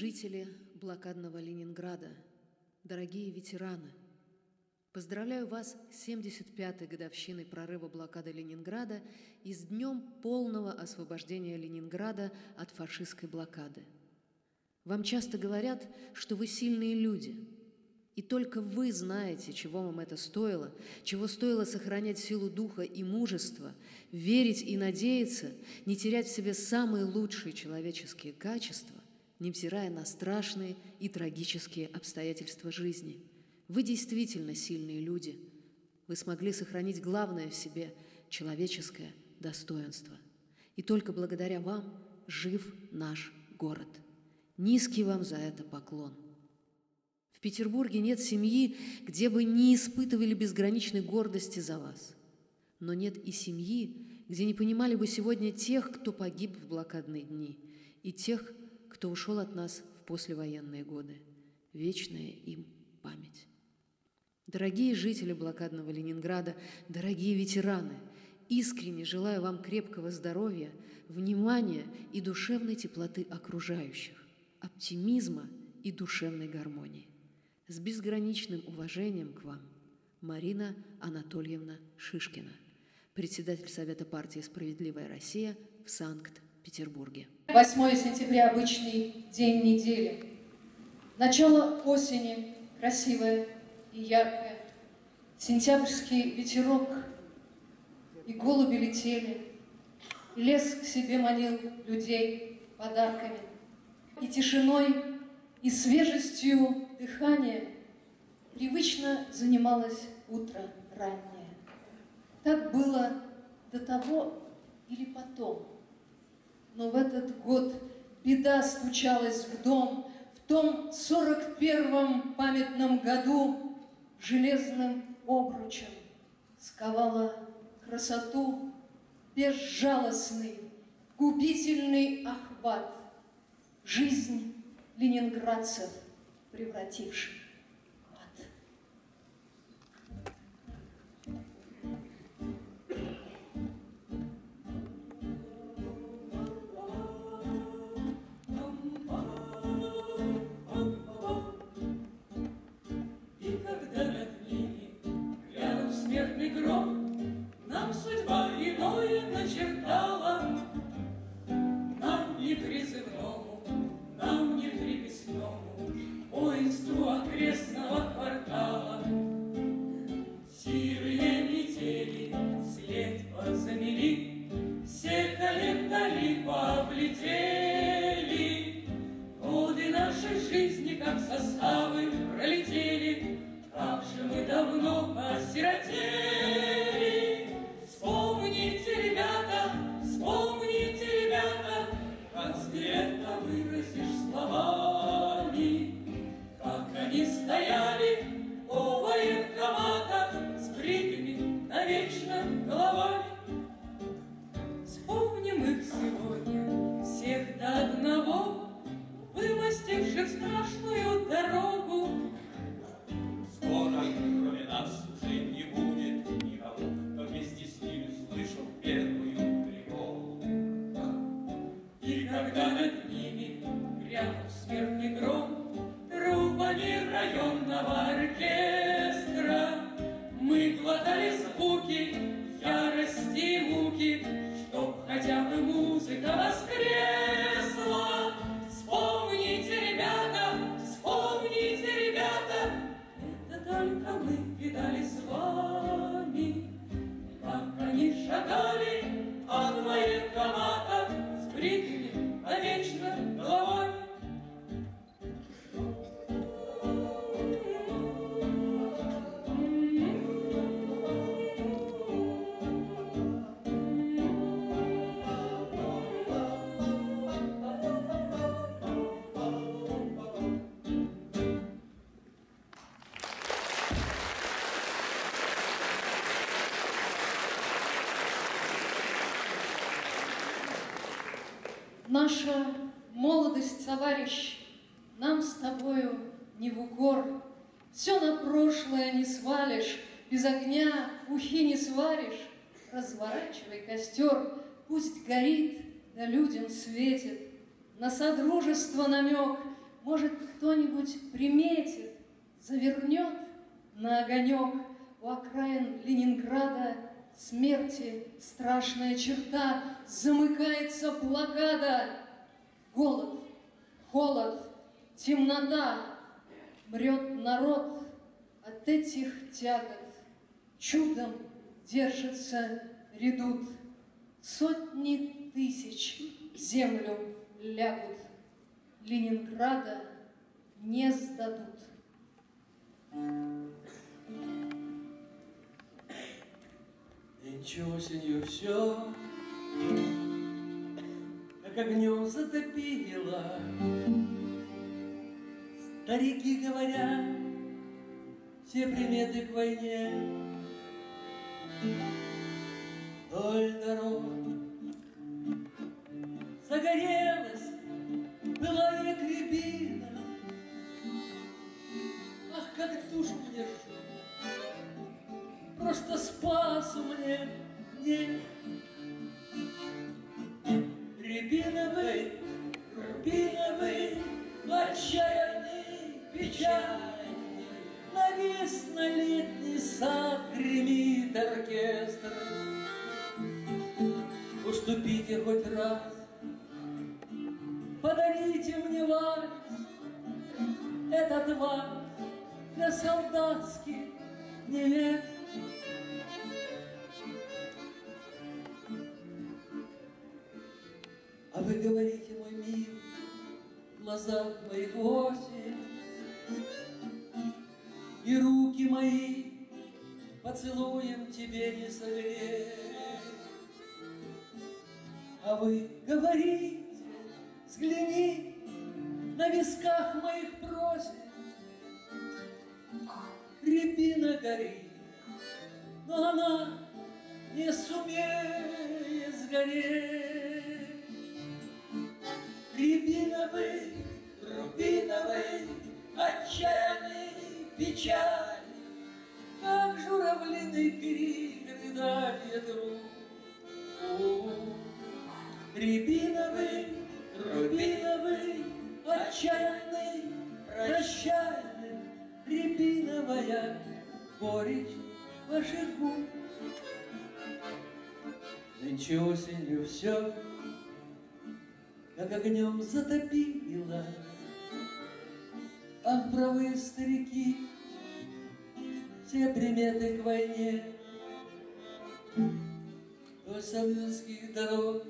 Жители блокадного Ленинграда, дорогие ветераны, поздравляю вас с 75-й годовщиной прорыва блокады Ленинграда и с днем полного освобождения Ленинграда от фашистской блокады. Вам часто говорят, что вы сильные люди, и только вы знаете, чего вам это стоило, чего стоило сохранять силу духа и мужества, верить и надеяться, не терять в себе самые лучшие человеческие качества, невзирая на страшные и трагические обстоятельства жизни. Вы действительно сильные люди. Вы смогли сохранить главное в себе – человеческое достоинство. И только благодаря вам жив наш город. Низкий вам за это поклон. В Петербурге нет семьи, где бы не испытывали безграничной гордости за вас. Но нет и семьи, где не понимали бы сегодня тех, кто погиб в блокадные дни, и тех, кто ушел от нас в послевоенные годы. Вечная им память. Дорогие жители блокадного Ленинграда, дорогие ветераны, искренне желаю вам крепкого здоровья, внимания и душевной теплоты окружающих, оптимизма и душевной гармонии. С безграничным уважением к вам, Марина Анатольевна Шишкина, председатель Совета партии «Справедливая Россия» в Санкт-Петербурге. 8 сентября – обычный день недели. Начало осени, красивое и яркое. Сентябрьский ветерок, и голуби летели, и лес к себе манил людей подарками. И тишиной, и свежестью дыхания привычно занималось утро раннее. Так было до того или потом – но в этот год беда стучалась в дом, в том сорок первом памятном году железным обручем сковала красоту безжалостный, губительный охват, жизнь ленинградцев превративший. Намек. Может, кто-нибудь приметит, завернет на огонек у окраин Ленинграда смерти. Страшная черта, замыкается блокада, голод, холод, темнота, мрет народ от этих тягот, чудом держится редут, сотни тысяч землю лягут, Ленинграда не сдадут. Нынче осенью все, как огнем затопило. Старики говорят, все приметы к войне. Вдоль дорог загорелась, была и рябина. Ах, как душу мне жжет, просто спас мне, мне. Рябиновый, рубиновый, отчаянный печаль. Навис на летний сад, гремит оркестр. Уступите хоть раз, подарите мне вальс, этот вальс для солдатских невест. А вы говорите, мой мир, в глазах моих осень, И руки мои поцелуем тебе не согреть. А вы говорите, взгляни, на висках моих просит, Рябина горит, но она не сумеет сгореть. Рябиновый, рубиновый, отчаянный печаль, Как журавлиный крик рыдает рук. Рябиновый, рубиновый, отчаянный, прощальный, Рябиновая горечь ваших губ. Нынче осенью все как огнем затопило. Ах, правые старики, все приметы к войне, До советских дорог,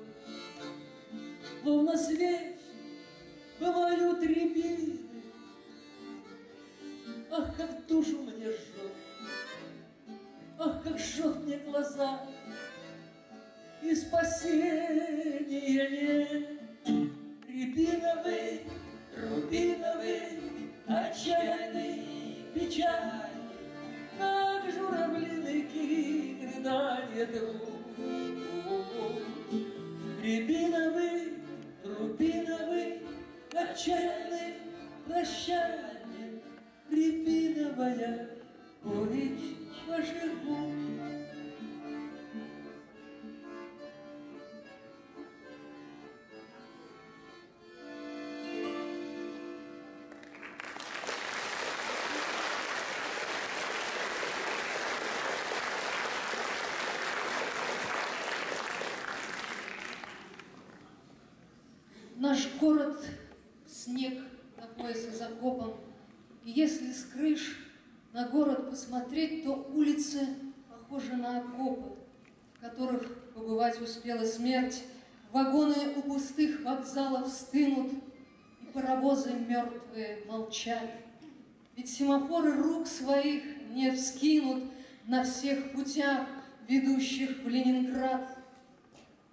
словно свеч, бывают рябины. Ах, как душу мне жжет, ах, как жжет мне глаза, и спасения нет. Рябиновый, рубиновый, отчаянный печаль, Как журавлиный крик рыдает рук. Рябиновый, рубиновый, отчаянный, прощальный, Рябиновая горечь ваших губ. Наш город — снег на поясе закопан. И если с крыш на город посмотреть, то улицы похожи на окопы, в которых побывать успела смерть. Вагоны у пустых вокзалов стынут, и паровозы мертвые молчат. Ведь семафоры рук своих не вскинут на всех путях, ведущих в Ленинград.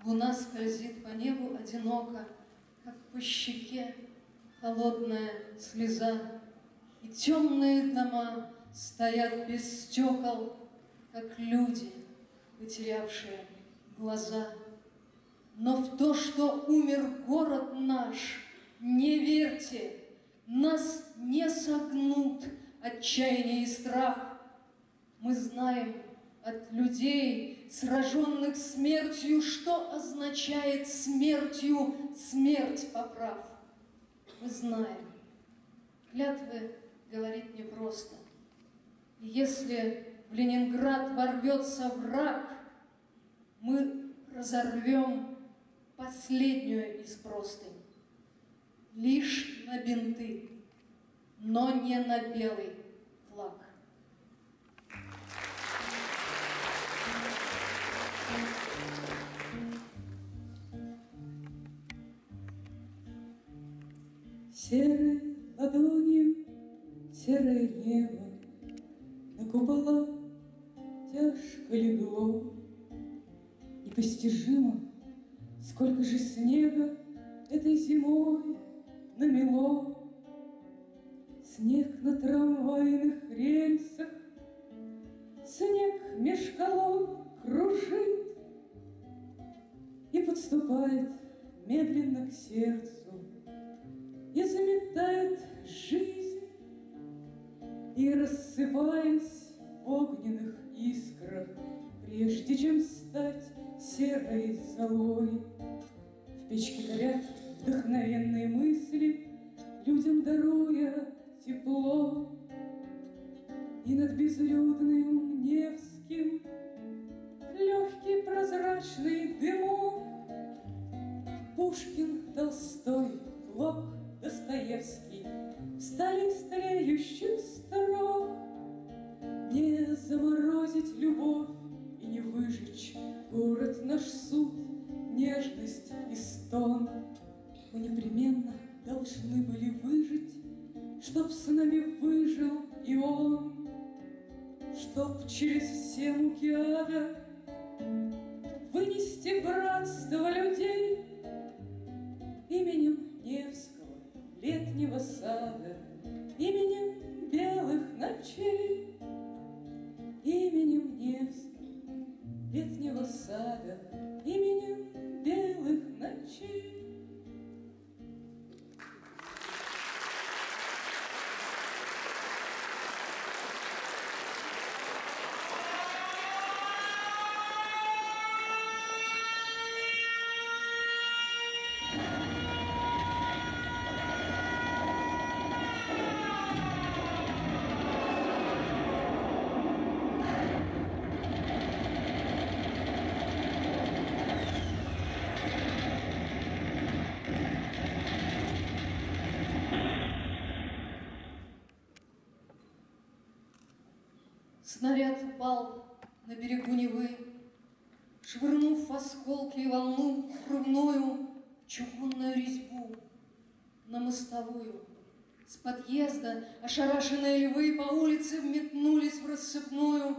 Луна скользит по небу одиноко, как по щеке холодная слеза, И темные дома стоят без стекол, как люди, потерявшие глаза. Но в то, что умер город наш, не верьте, нас не согнут отчаяние и страх. Мы знаем, от людей, сраженных смертью, что означает смертью смерть поправ. Мы знаем, клятвы говорить непросто. И если в Ленинград ворвется враг, мы разорвем последнюю из простынь. Лишь на бинты, но не на белый Серой ладонью серое небо На купола тяжко легло. Непостижимо, сколько же снега Этой зимой намело. Снег на трамвайных рельсах, Снег меж колонн кружит И подступает медленно к сердцу И заметает жизнь И рассыпаясь в огненных искрах Прежде чем стать серой золой В печке горят вдохновенные мысли Людям даруя тепло. И над безлюдным Невским Легкий прозрачный дымок Пушкин, Толстой, Блок, Достоевский Встали из тлеющих строк Не заморозить любовь и не выжечь Город наш суд, нежность и стон. Мы непременно должны были выжить Чтоб с нами выжил и он, Чтоб через все муки ада Вынести братство людей Именем Невского летнего сада, Именем белых ночей, Именем Невского летнего сада, Именем белых ночей. Снаряд упал на берегу Невы, Швырнув осколки и волну хрубную В чугунную резьбу на мостовую. С подъезда ошарашенные львы По улице вметнулись в рассыпную.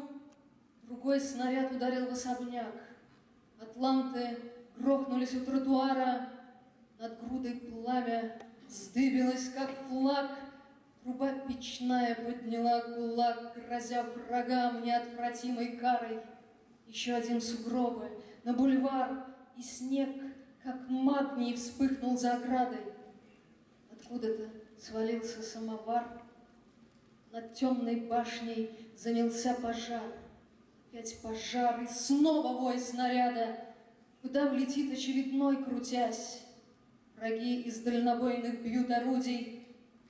Другой снаряд ударил в особняк. Атланты грохнулись у тротуара, Над грудой пламя вздыбилось, как флаг — Труба печная подняла кулак, грозя врагам неотвратимой карой. Еще один сугробы на бульвар, и снег, как магний, вспыхнул за оградой. Откуда-то свалился самовар, над темной башней занялся пожар. Опять пожар, и снова вой снаряда, Куда влетит очередной, крутясь. Враги из дальнобойных бьют орудий,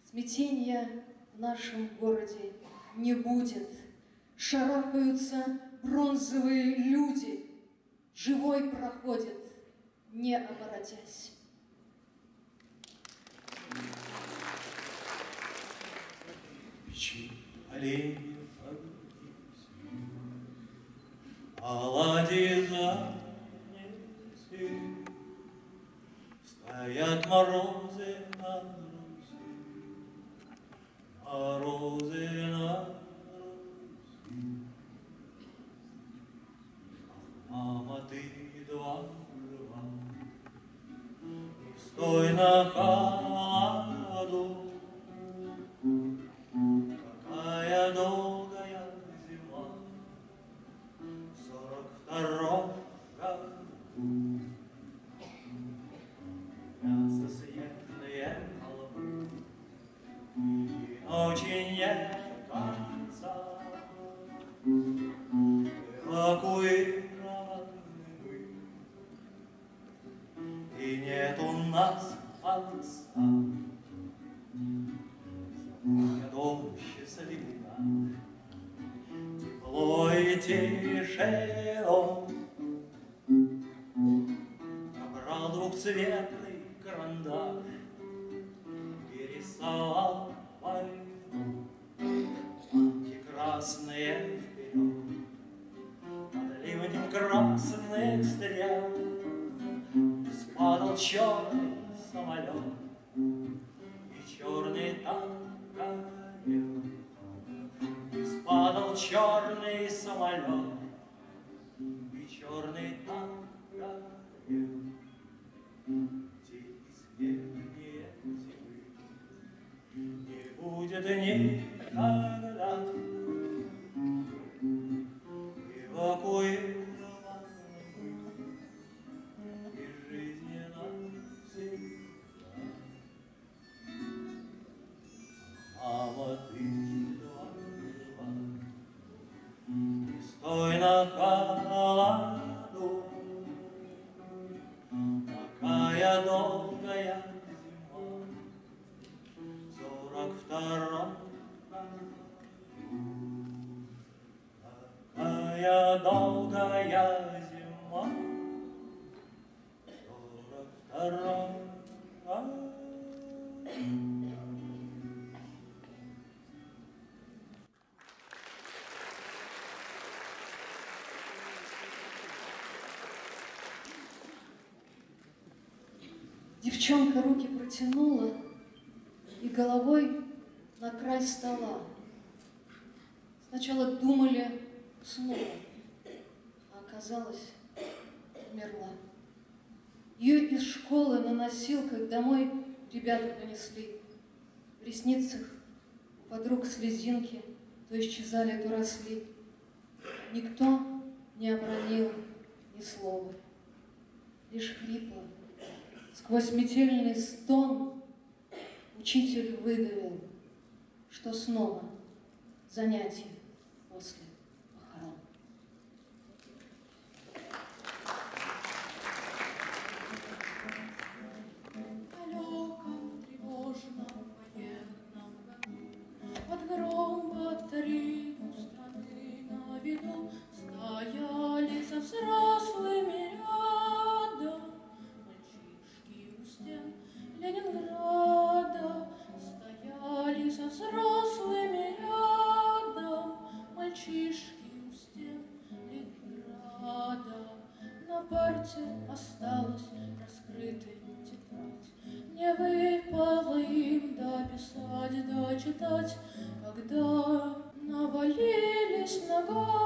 Смятения в нашем городе не будет. Шарахаются бронзовые люди. Живой проходит, не оборотясь. Печи оленьев Оладьи занесли, Стоят морозы на Какая долгая зима Сорок втором не конца. эвакуированы мы. И нет у нас отца. Я дом счастливый, тепло и тише он. Набрал двухцветный карандаш войну. И красные вперед, над ливнем красных стрел, Спадал черный самолет, и черный танк горел. И спадал черный самолет, и черный танк горел. Тихие зимы не будет никогда. Эвакуированы мы из жизни навсегда. Мама, ты не стой на холоду. Такая долгая зима, сорок втором Такая долгая зима, сорок втором Девчонка руки протянула и головой на край стола. Сначала думали, уснула, а оказалось, умерла. Ее из школы на носилках домой ребята понесли. В ресницах у подруг слезинки то исчезали, то росли. Никто не обронил ни слова, лишь хрипло Сквозь метельный стон учитель выдавил, что снова занятие после chegou.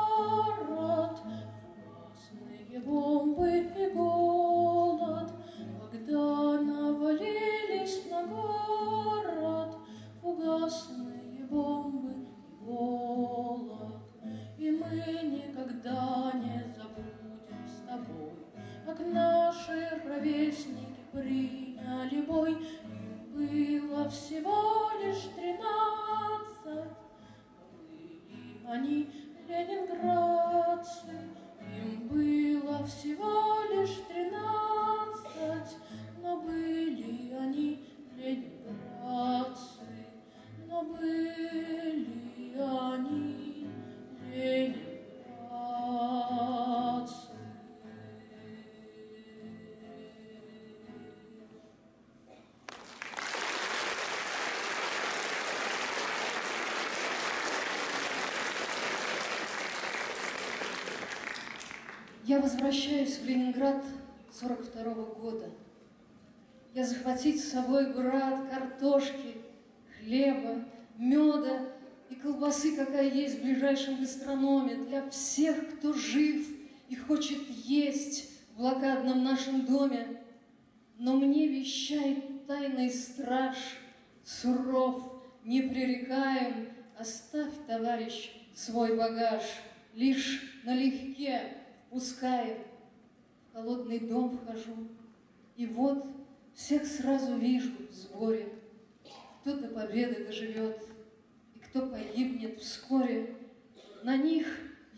Возвращаюсь в Ленинград 42 года. Я захватить с собой град картошки, хлеба, меда и колбасы, какая есть в ближайшем гастрономе, для всех, кто жив и хочет есть в блокадном нашем доме. Но мне вещает тайный страж, суров, непререкаем, оставь, товарищ, свой багаж, лишь налегке впуская. В холодный дом вхожу, и вот всех сразу вижу в сборе. Кто до победы доживет, и кто погибнет вскоре. На них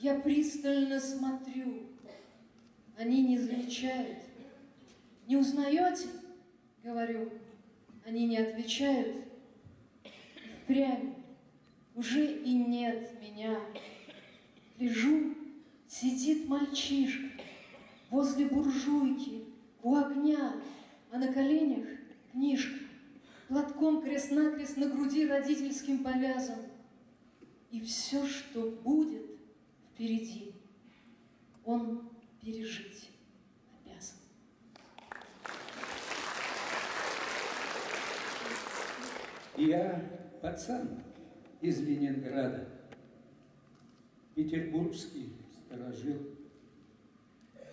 Я пристально смотрю. Они не замечают. Не узнаете? Говорю. Они не отвечают. Впрямь уже и нет меня. Лежу, сидит мальчишка возле буржуйки, у огня, а на коленях книжка, платком крест-накрест на груди родительским повязан. И все, что будет впереди, он пережить обязан. Я пацан из Ленинграда, петербургский сторожил.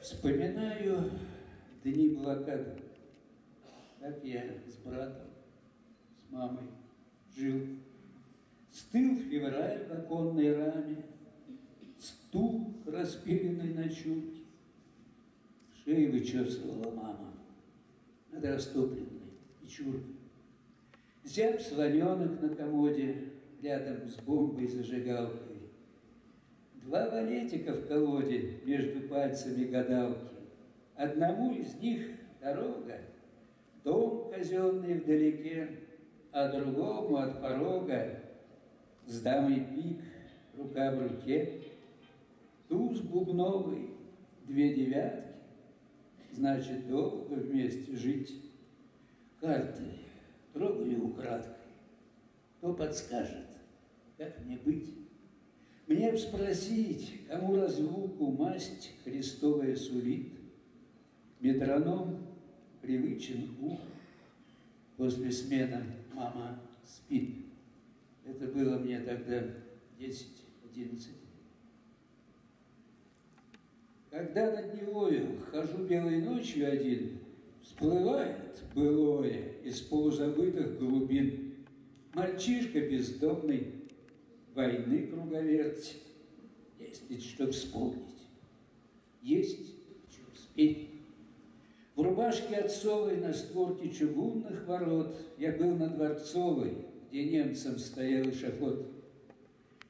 Вспоминаю дни блокады, как я с братом, с мамой жил. Стыл февраль в оконной раме, стул распиленный на чурке. Шею вычесывала мама над растопленной печуркой. Зяб слоненок на комоде рядом с бомбой-зажигалкой. Два валетика в колоде между пальцами гадалки. Одному из них дорога, дом казенный вдалеке, а другому от порога с дамой пик, рука в руке. Туз бубновый, две девятки, значит, долго вместе жить. Карты трогаю украдкой, кто подскажет, как мне быть. Мне б спросить, кому разлуку масть Христовая сулит, Метроном привычен ух, после смены мама спит. Это было мне тогда 10-11 Когда над Невою хожу белой ночью один, Всплывает былое из полузабытых глубин. Мальчишка бездомный, войны круговерть. Есть что вспомнить, есть что успеть. В рубашке отцовой на створке чугунных ворот Я был на Дворцовой, где немцам стоял эшафот.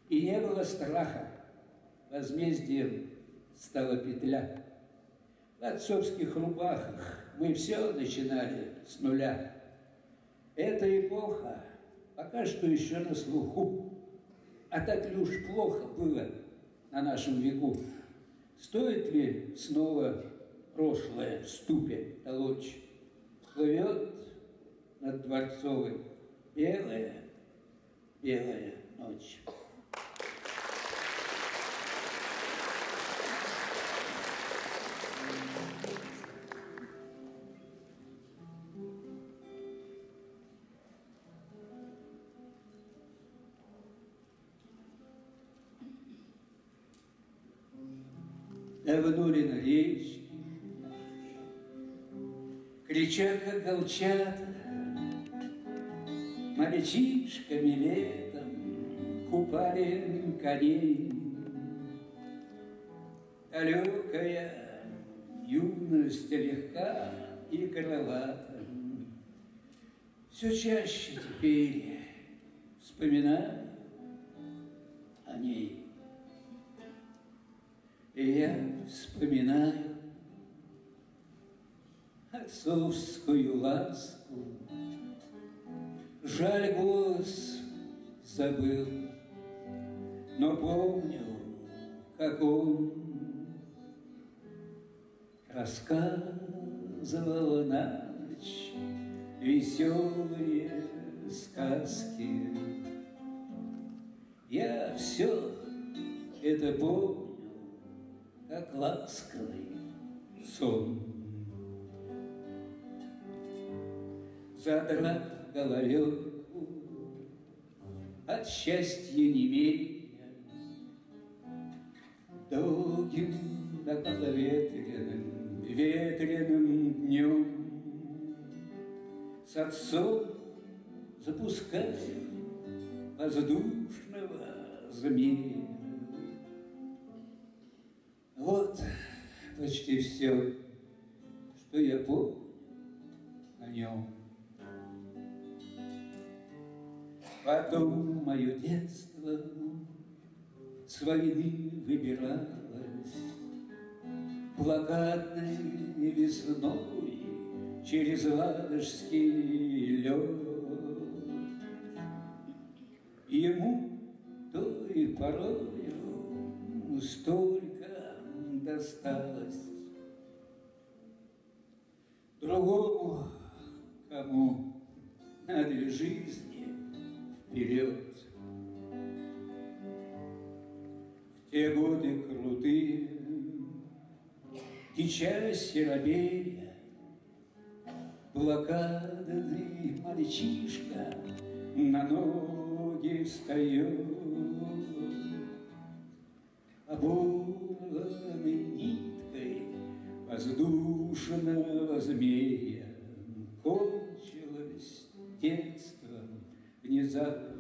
И не было страха, возмездием стала петля. В отцовских рубахах мы все начинали с нуля. Эта эпоха пока что еще на слуху. А так ли уж плохо было на нашем веку? Стоит ли снова прошлое в ступе толочь? Плывет над Дворцовой белая, белая ночь. Как голчата, Мальчишками летом Купали коней. Далекая юность легка и крылата. Все чаще теперь вспоминаю отцовскую ласку. Жаль, голос забыл, но помню, как он рассказывал на ночь веселые сказки. Я все это помню, как ласковый сон. Задрав головенку от счастья не менее, Долгим околоветренным, ветреным днем С отцом запускаем воздушного змея. Вот почти все, что я помню о нем. Потом мое детство с войны выбиралась Блокадной весной через ладожский лед. Ему той порою столько досталось, Другому, кому на две жизни вперед. В те годы крутые, теча серобея, Блокадный мальчишка на ноги встает, Оборванный ниткой воздушного змея Кончилось детство внезапно мое.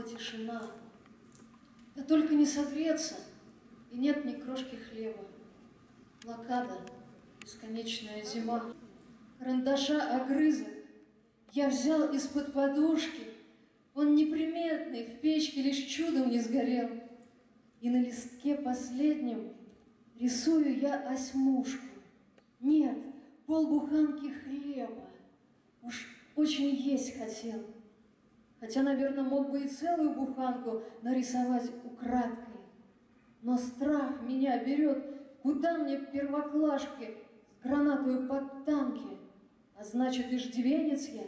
Упала тишина. Да только не согреться, и нет ни крошки хлеба. Блокада, бесконечная зима, карандаша огрызок. Я взял из-под подушки, он неприметный, в печке лишь чудом не сгорел. И на листке последнем рисую я осьмушку. Нет, полбуханки хлеба. Уж очень есть хотел. Хотя, наверное, мог бы и целую буханку нарисовать украдкой. Но страх меня берет, куда мне первоклашки с гранатою под танки. А значит, иждивенец я,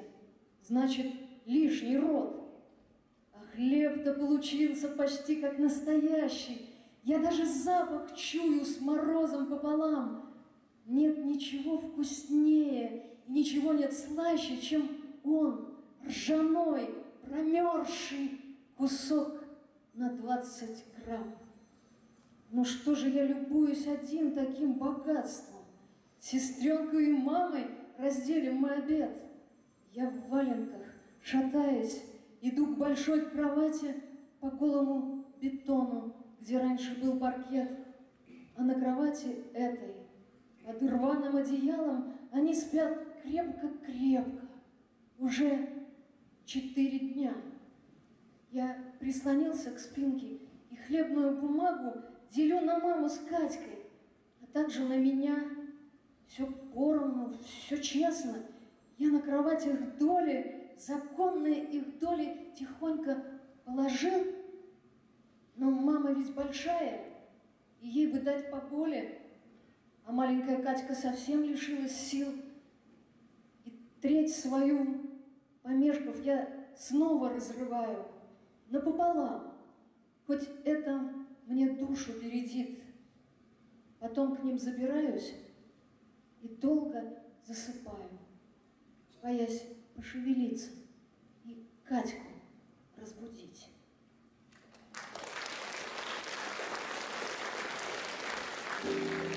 значит, лишний род. А хлеб-то получился почти как настоящий. Я даже запах чую с морозом пополам. Нет ничего вкуснее и ничего нет слаще, чем он, ржаной, промерзший кусок на двадцать грамм. Ну что же я любуюсь один таким богатством? Сестренкой и мамой разделим мы обед. Я в валенках, шатаясь, иду к большой кровати по голому бетону, где раньше был паркет. А на кровати этой, под рваным одеялом, они спят крепко-крепко. Уже четыре дня. Я прислонился к спинке и хлебную бумагу делю на маму с Катькой, а также на меня. Все поровну, все честно. Я на кроватях доли, законные их доли тихонько положил. Но мама ведь большая, и ей бы дать поболе, а маленькая Катька совсем лишилась сил. И треть свою, помешков, я снова разрываю напополам. Хоть это мне душу бередит. Потом к ним забираюсь и долго засыпаю, боясь пошевелиться и Катьку разбудить. строго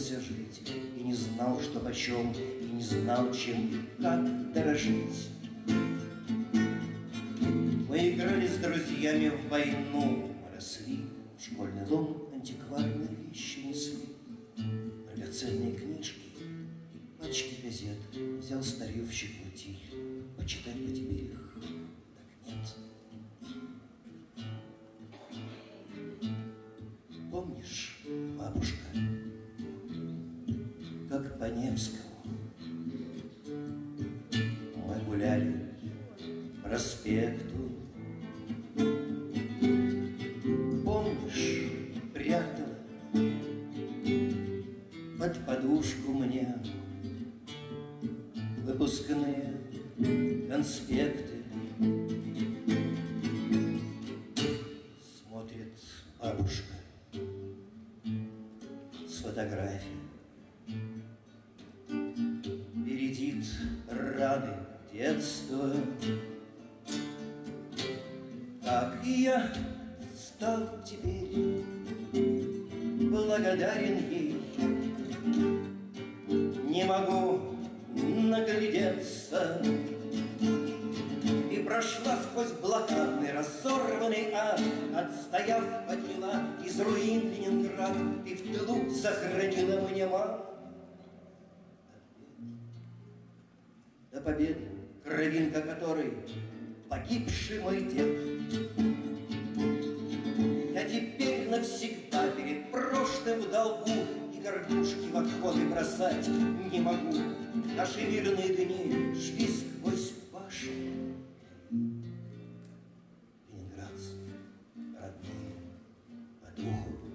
готовился жить И не знал, что почем, и не знал, чем и как дорожить. Мы играли с друзьями в войну, росли, в школьный дом антикварные вещи несли, драгоценные книжки, пачки газет, взял старевщик в почитать по тебе их, так нет. Помнишь, бабушка, как сохранила мне мать До победы, кровинка которой Погибший мой дед. Я теперь навсегда перед прошлым в долгу И гордушки в отходы бросать не могу. Наши мирные дни шли сквозь ваши Ленинградцы, родные, по духу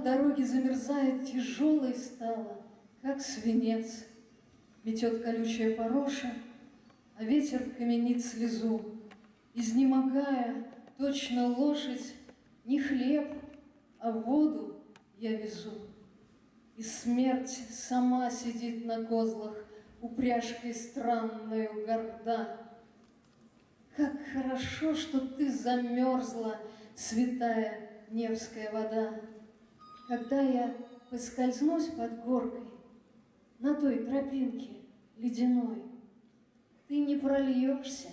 в дороге замерзает, тяжелой стала, как свинец. Метет колючая пороша, а ветер каменит слезу. Изнемогая, точно лошадь, не хлеб, а воду я везу. И смерть сама сидит на козлах, упряжкой странною горда. Как хорошо, что ты замерзла, святая Невская вода. Когда я поскользнусь под горкой на той тропинке ледяной, ты не прольешься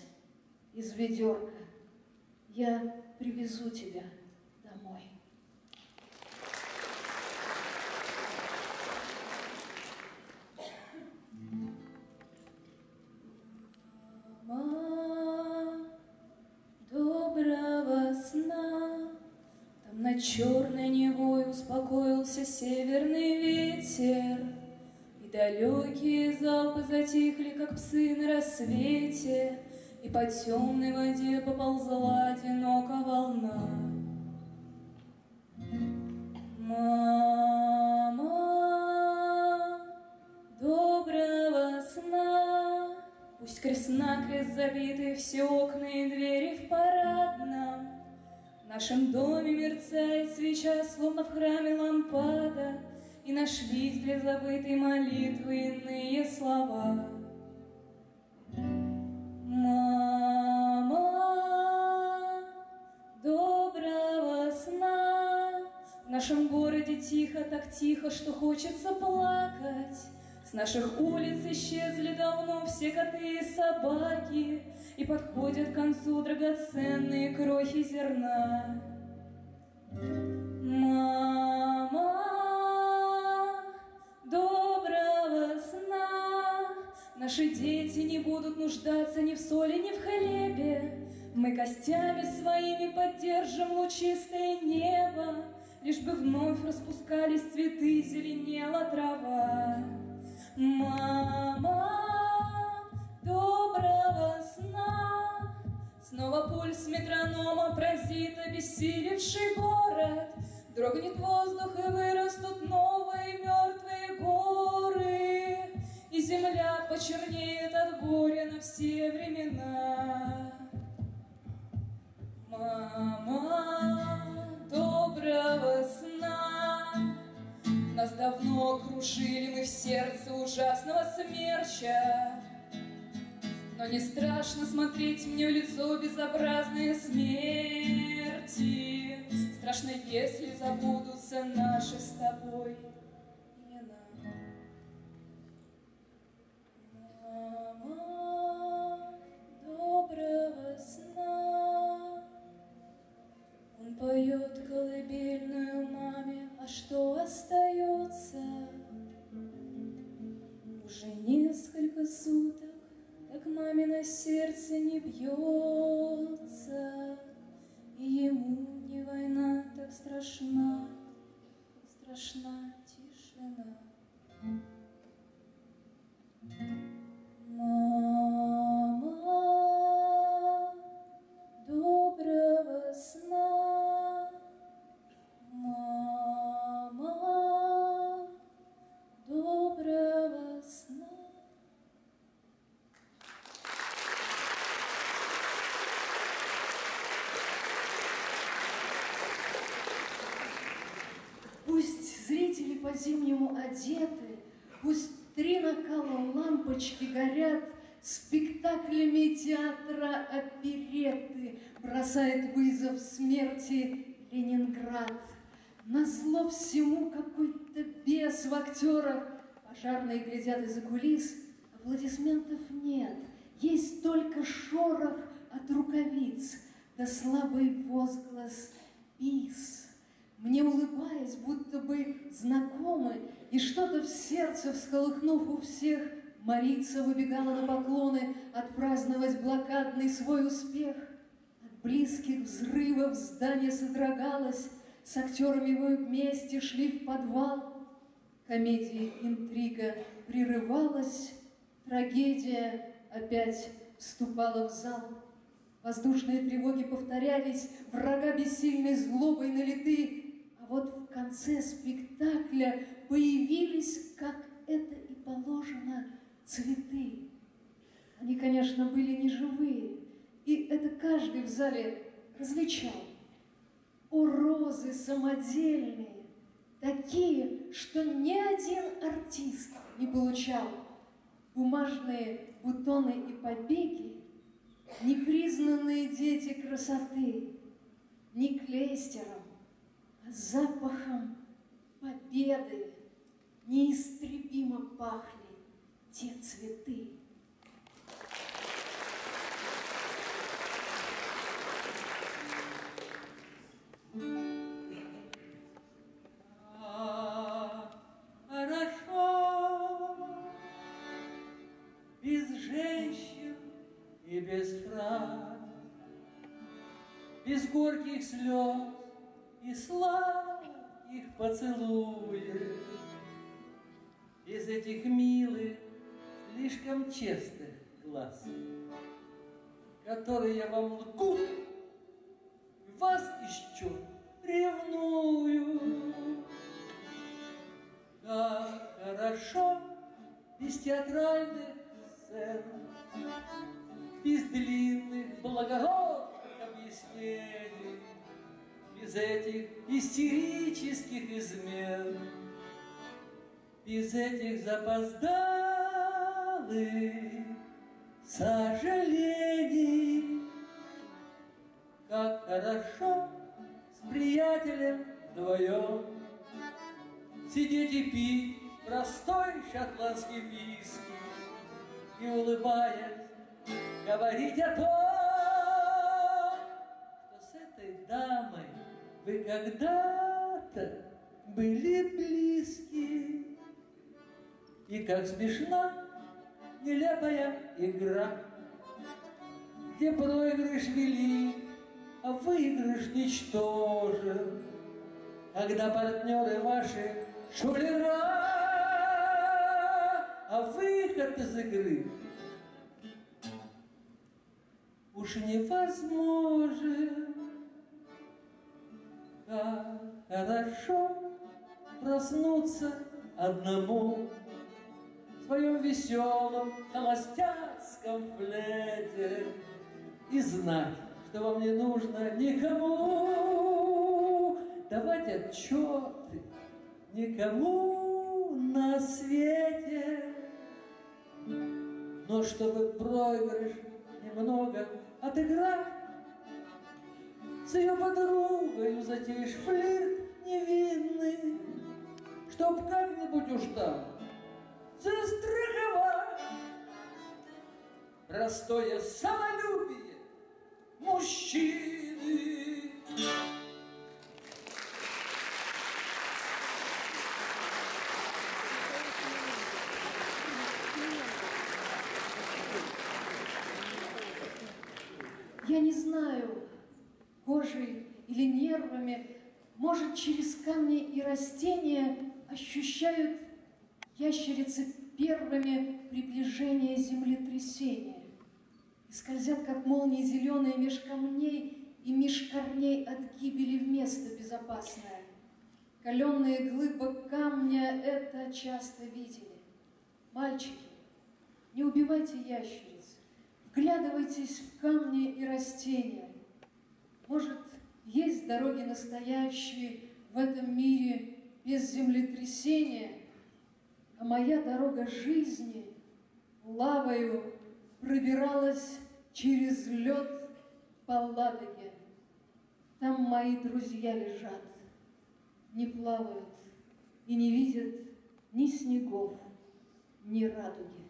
из ведерка. Я привезу тебя над черной Невой успокоился северный ветер, И далекие залпы затихли, как псы на рассвете, И по темной воде поползла одиноко волна. Нашем доме мерцает свеча, словно в храме лампада, И нашлись для забытой молитвы иные слова. Мама, доброго сна. В нашем городе тихо, так тихо, что хочется плакать. С наших улиц исчезли давно все коты и собаки, И подходят к концу драгоценные крохи зерна. Мама, доброго сна. Наши дети не будут нуждаться ни в соли, ни в хлебе. Мы костями своими поддержим лучистое небо, Лишь бы вновь распускались цветы, зеленела трава. Мама, доброго сна. Снова пульс метронома поразит обессилевший город, Дрогнет воздух и вырастут новые мертвые горы, И земля почернеет от горя на все времена. Мама, доброго сна! Нас давно окружили мы в сердце ужасного смерча, но не страшно смотреть мне в лицо безобразные смерти. Страшно, если забудутся наши с тобой имена. Мама, доброго сна. Он поет колыбельную маме, а что остается? Уже несколько суток так мамино сердце не бьется, И ему не война так страшна, как страшна тишина. Мама, доброго сна. По-зимнему одеты, Пусть три накала лампочки горят, Спектаклями театра опереты Бросает вызов смерти Ленинград. На зло всему какой-то бес в актерах, Пожарные глядят из-за кулис, Аплодисментов нет, есть только шорох от рукавиц, Да слабый возглас «Бис». Мне улыбаясь, будто бы знакомы, И что-то в сердце всколыхнув у всех, Марица выбегала на поклоны Отпраздновать блокадный свой успех. От близких взрывов здание содрогалось, С актерами вы вместе шли в подвал. Комедия интрига прерывалась, Трагедия опять вступала в зал. Воздушные тревоги повторялись, врага бессильной злобой налиты, вот в конце спектакля появились, как это и положено, цветы. Они, конечно, были не живые, и это каждый в зале различал. О, розы самодельные, такие, что ни один артист не получал. Бумажные бутоны и побеги, непризнанные дети красоты, не клейстером, запахом победы неистребимо пахли те цветы. А, без женщин и без фраз, без горьких слез и сладких поцелуев, без этих милых, слишком честных глаз, которые вам лгут, и вас еще ревную. Как хорошо без театральных сцен, без длинных благородных объяснений, без этих истерических измен, без этих запоздалых сожалений. Как хорошо с приятелем вдвоем Сидеть и пить простой шотландский виски И, улыбаясь, говорить о том, Что с этой дамой вы когда-то были близки. И как смешна нелепая игра, Где проигрыш велик, а выигрыш ничтожен, Когда партнеры ваши шулера, а выход из игры уж невозможен. Хорошо проснуться одному в своем веселом холостяцком флете и знать, что вам не нужно никому давать отчеты, никому на свете. Но чтобы проигрыш немного отыграть, с ее подругой затеешь флирт невинный, Чтоб как-нибудь уж там застраховать Простое самолюбие мужчины. Я не знаю, кожей или нервами, может, через камни и растения ощущают ящерицы первыми приближение землетрясения и скользят, как молнии зеленые, меж камней и меж корней от гибели в место безопасное. Каленные глыбы камня это часто видели. Мальчики, не убивайте ящериц, вглядывайтесь в камни и растения. Может, есть дороги настоящие в этом мире без землетрясения, а моя дорога жизни лавою пробиралась через лед по Ладоге. Там мои друзья лежат, не плавают и не видят ни снегов, ни радуги.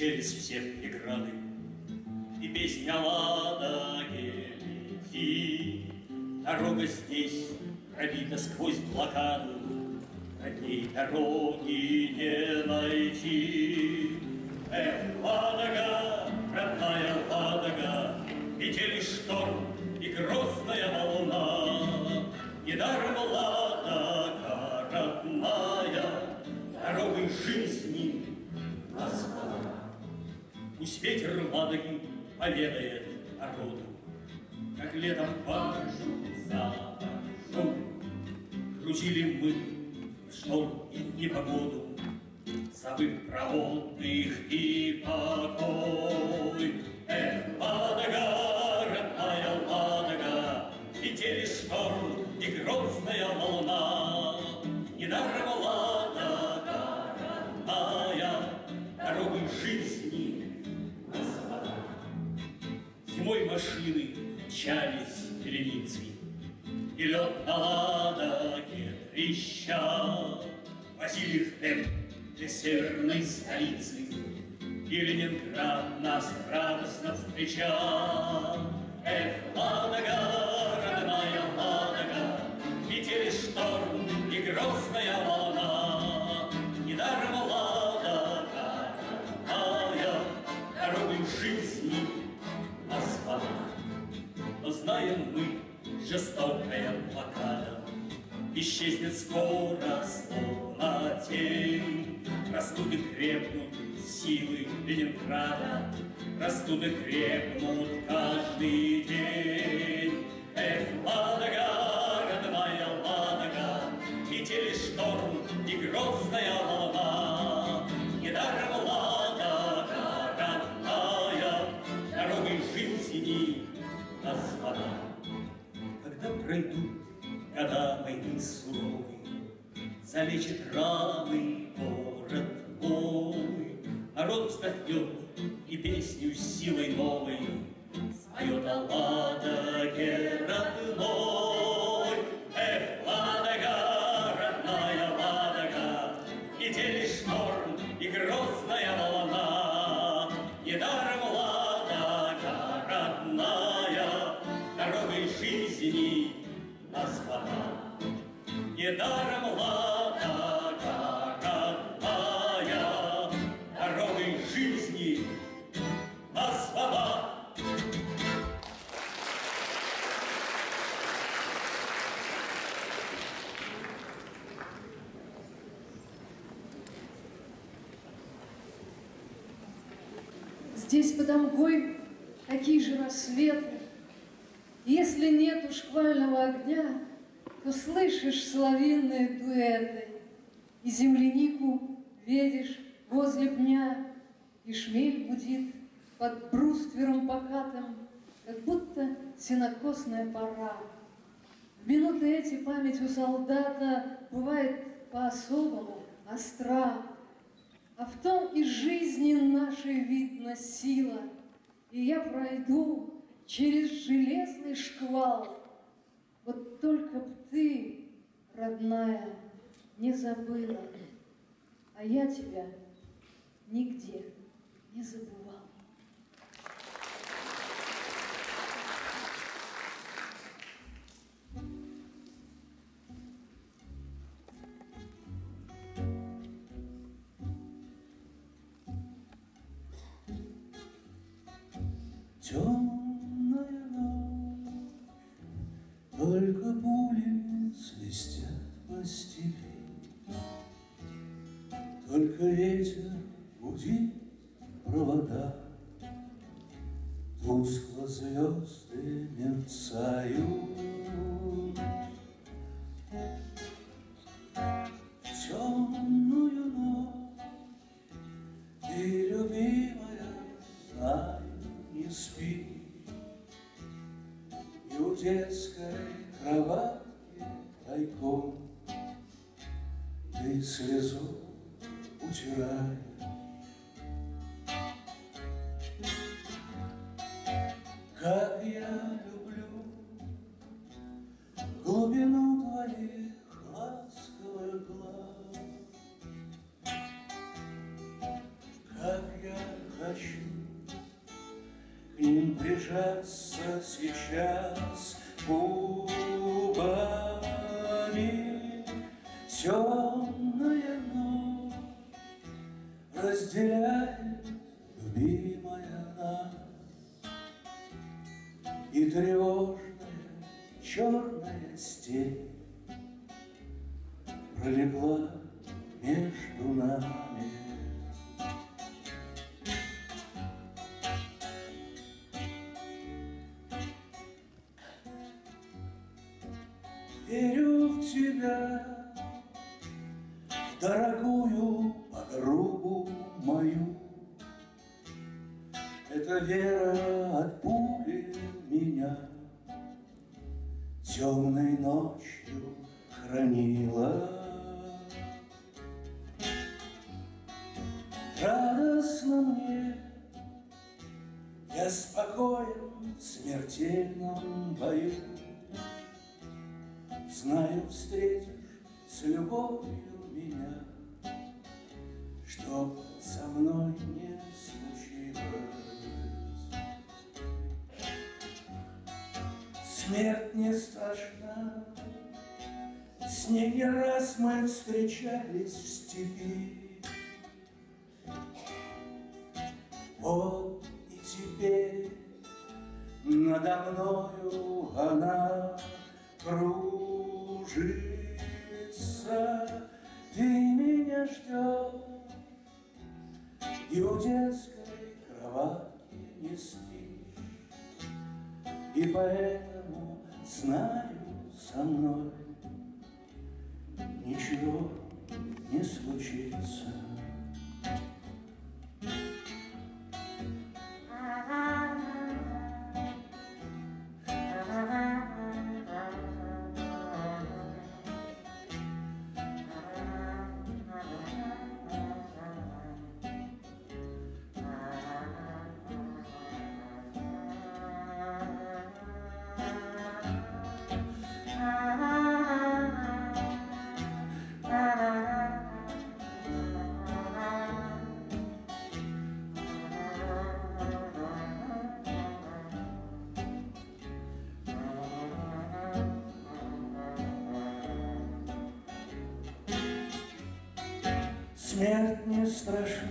Через все преграды, И песня Ладоге летит. Дорога здесь пробита сквозь блокаду, Родней дороги не найти. Эх, Ладога, родная Ладога, Метели шторм и грозная волна. Недаром Ладога, ветер Ладоги поведает народу, Как летом баржу за баржу Крутили мы в шторм и в непогоду, Забыв про отдых и покой. Эх, Ладога, машины мчались вереницей, И лед на Ладоге трещал. Возили хлеб для северной столицы, И Ленинград нас радостно встречал. Эх, Ладога, знаем мы, жестокая блокада Исчезнет скоро, словно тень. Растут и крепнут силы Ленинграда, Растут и крепнут каждый день. Эх, Ладога, родная Ладога, Метели шторм и грозная волна. Названа. Когда пройдут года войны суровой, Залечит раны город мой, Народ вздохнет и песню силой новой Споет о Ладоге родной. Под Амгой такие же рассветы. Если нету шквального огня, то слышишь соловинные дуэты, И землянику видишь возле пня, И шмель гудит под бруствером покатым, Как будто сенокосная пора. В минуты эти память у солдата бывает по-особому остра, А в том и жизни нашей видна сила, И я пройду через железный шквал. Вот только б ты, родная, не забыла, А я тебя нигде не забывал. Вот и теперь надо мною она кружится, ты меня ждешь, и у детской кроватки не спишь, и поэтому знаю со мной Смерть не страшна,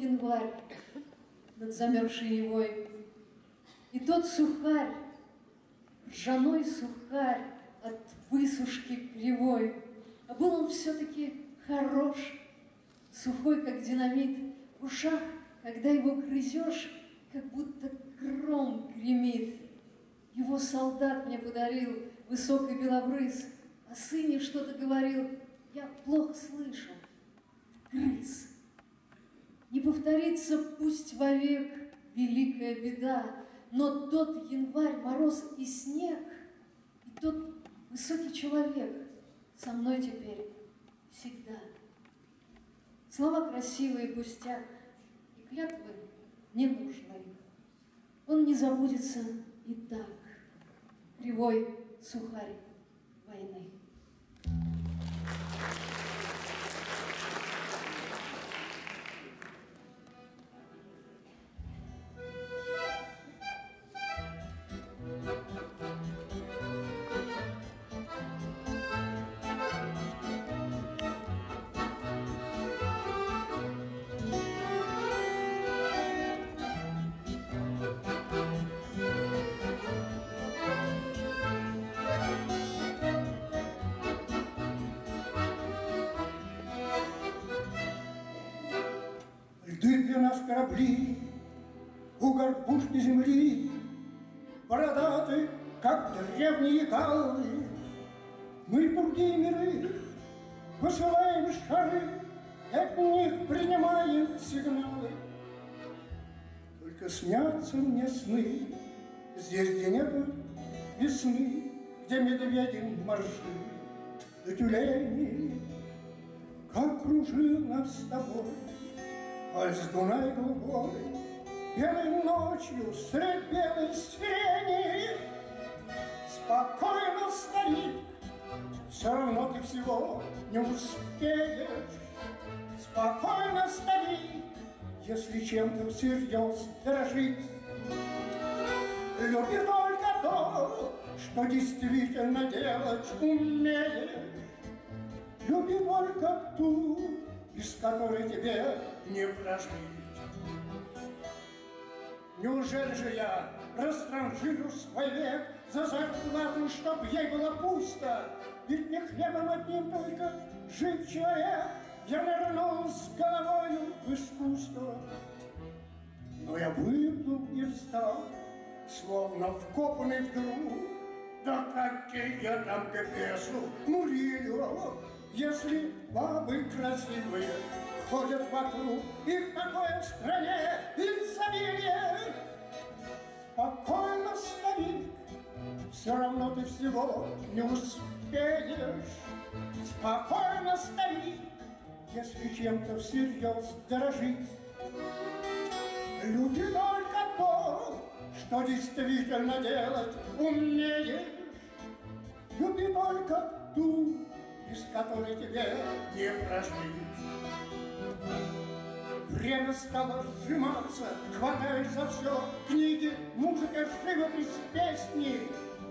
январь над замерзшей Невой, И тот сухарь, ржаной сухарь от высушки кривой. А был он все-таки хорош, сухой, как динамит, в ушах, когда его грызешь, как будто гром гремит. Его солдат мне подарил, высокий белобрыз, о сыне что-то говорил, я плохо слышал, грыз. Не повторится пусть вовек великая беда, но тот январь, мороз и снег, и тот высокий человек со мной теперь всегда. Слова красивые пустяк, и клятвы не нужны. Он не забудется и так, кривой сухарь войны. Горбушки земли, Бородаты, как древние галлы. Мы другие миры посылаем шары, И от них принимаем сигналы. Только снятся мне сны, здесь, где нету весны, Где медведи марши, да тюлени, Как кружил нас с тобой Альс Дунай голубой, Белой ночью средь белой сирени. Спокойно, старик, все равно ты всего не успеешь. Спокойно, старик, если чем-то всерьез дорожить. Люби только то, что действительно делать умеешь. Люби только ту, без которой тебе не прожить. Неужели же я растранжирю свой век за зарплату, чтоб ей было пусто? Ведь не хлебом одним только жив человек, я нырнул с головою в искусство. Но я выплыл и встал, словно вкопанный вдруг. Да какие там к бесу Мурилю, если бабы красивые ходят вокруг, и в какой стране изобилие. Спокойно, старик, все равно ты всего не успеешь. Спокойно, старик, если чем-то всерьез дорожить. Люби только то, что действительно делать умеешь. Люби только ту, без которой тебе не прожить. Время стало сжиматься, хватаешь за все. Книги, музыка, живопись, песни.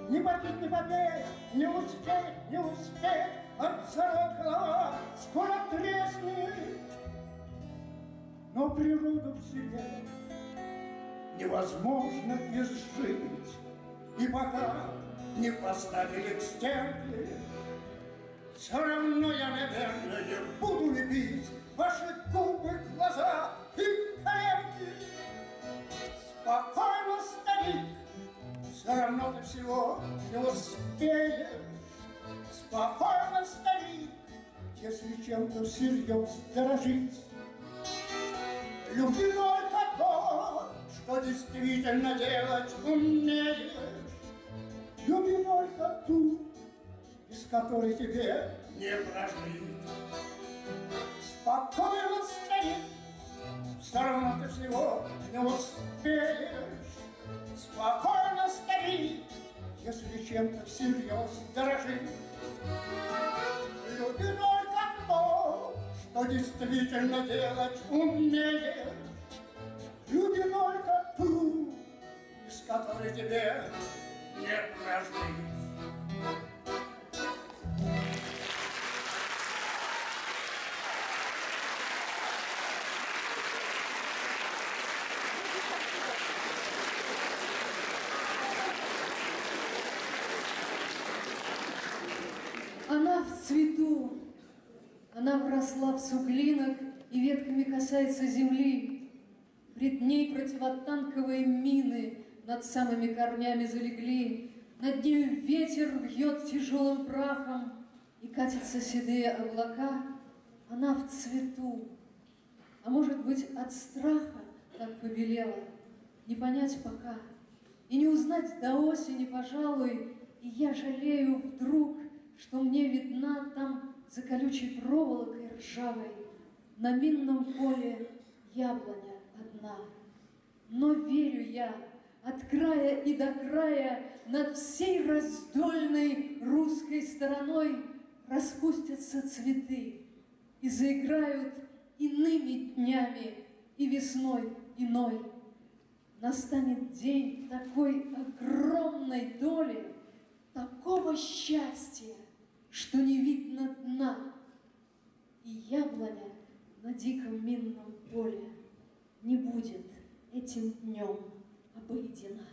Не попить, не попеть, не успеть, не успеть, От голова скоро треснет. Но природу в себе невозможно изжить. И пока не поставили к стенке, все равно я, наверное, буду любить ваши губы, глаза и коленки. Спокойно, старик, все равно ты всего не успеешь. Спокойно, старик, если чем-то всерьез дорожить. Люби только то, что действительно делать умеешь. Люби только ту, без которой тебе не прожить. Спокойно, старик, все равно ты всего не успеешь. Спокойно, старик, если чем-то всерьез дорожишь. Люби только то, что действительно делать умеешь. Люби только ту, из которой тебе не прожить. Она вросла в суглинок и ветками касается земли. Пред ней противотанковые мины над самыми корнями залегли. Над нею ветер вьет тяжелым прахом, и катятся седые облака. Она в цвету, а может быть от страха так побелела, не понять пока. И не узнать до осени, пожалуй, и я жалею вдруг, что мне видна там за колючей проволокой ржавой на минном поле яблоня одна. Но верю я, от края и до края над всей раздольной русской стороной распустятся цветы и заиграют иными днями и весной иной. Настанет день такой огромной доли, такого счастья, что не видно дна. И яблоня на диком минном поле не будет этим днем обойдена.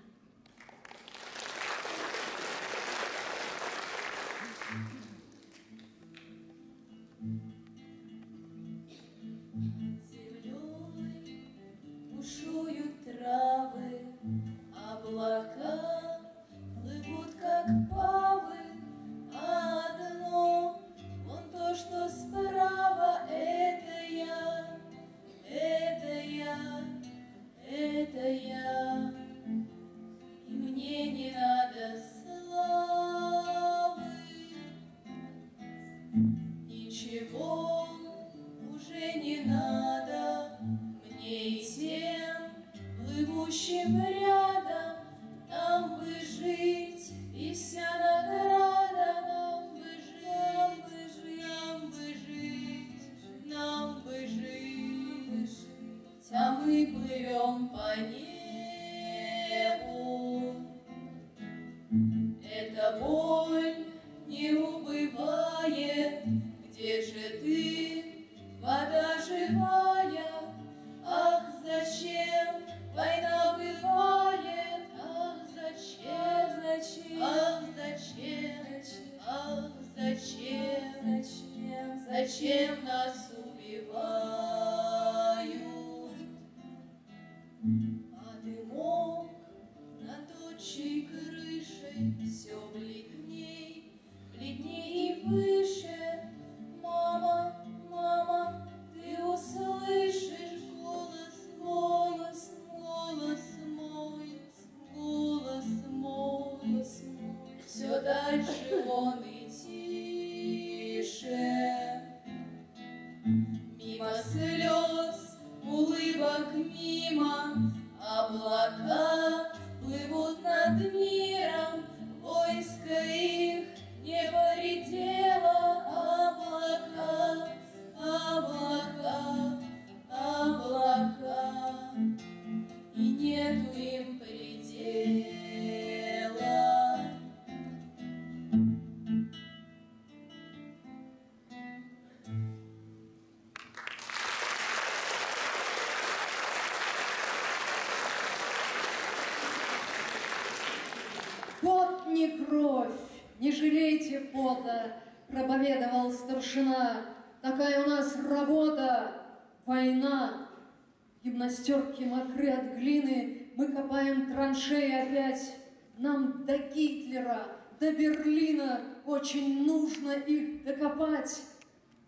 Гитлера, до Берлина очень нужно их докопать.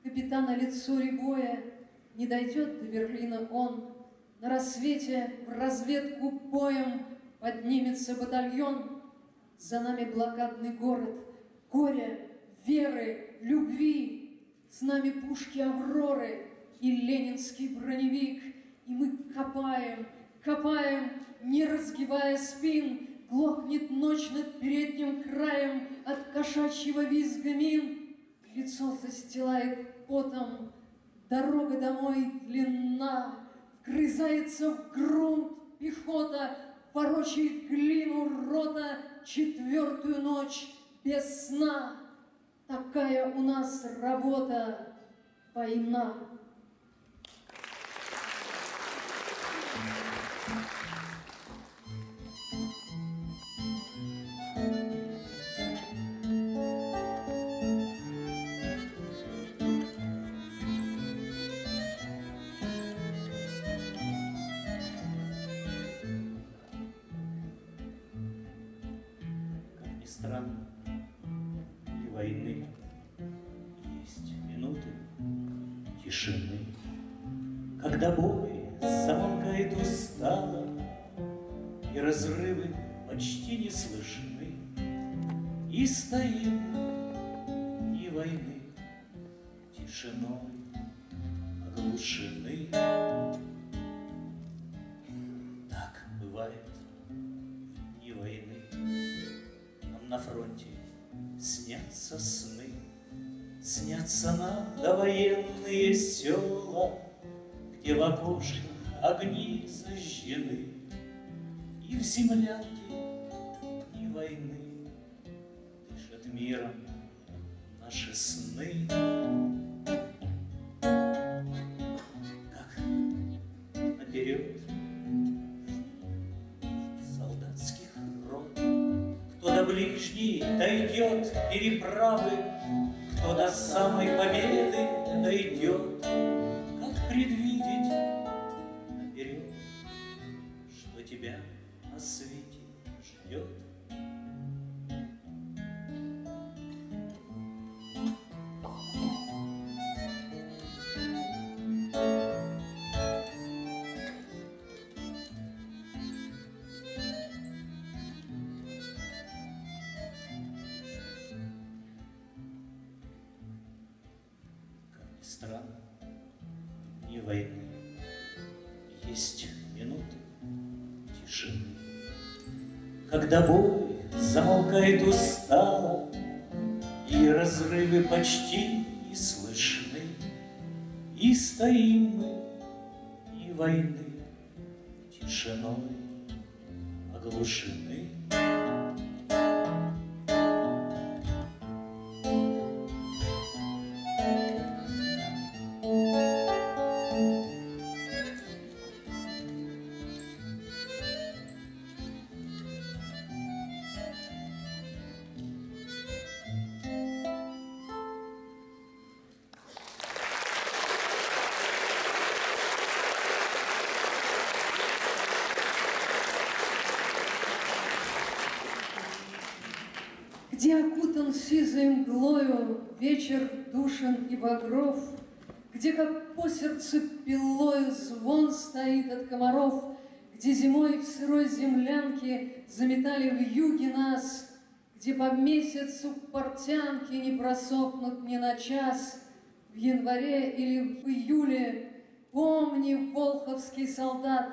Капитана лицо рябое, не дойдет до Берлина он. На рассвете в разведку боем поднимется батальон. За нами блокадный город, горе веры, любви. С нами пушки Авроры и ленинский броневик. И мы копаем, копаем, не разгибая спин, Глохнет ночь над передним краем от кошачьего визга мин. Лицо застилает потом, дорога домой длинна, Вгрызается в грунт пехота, ворочает глину рота четвертую ночь без сна. Такая у нас работа, война. Странно, и войны. Есть минуты тишины, Когда бой И в землянке и войны Дышат миром наши сны. Как наперед. Солдатских рот. Кто до ближней дойдет переправы, Бой замолкает устало, И разрывы почти багров, Где, как по сердцу пилою, Звон стоит от комаров, Где зимой в сырой землянке Заметали в юге нас, Где по месяцу портянки Не просохнут ни на час, В январе или в июле Помни, волховский солдат,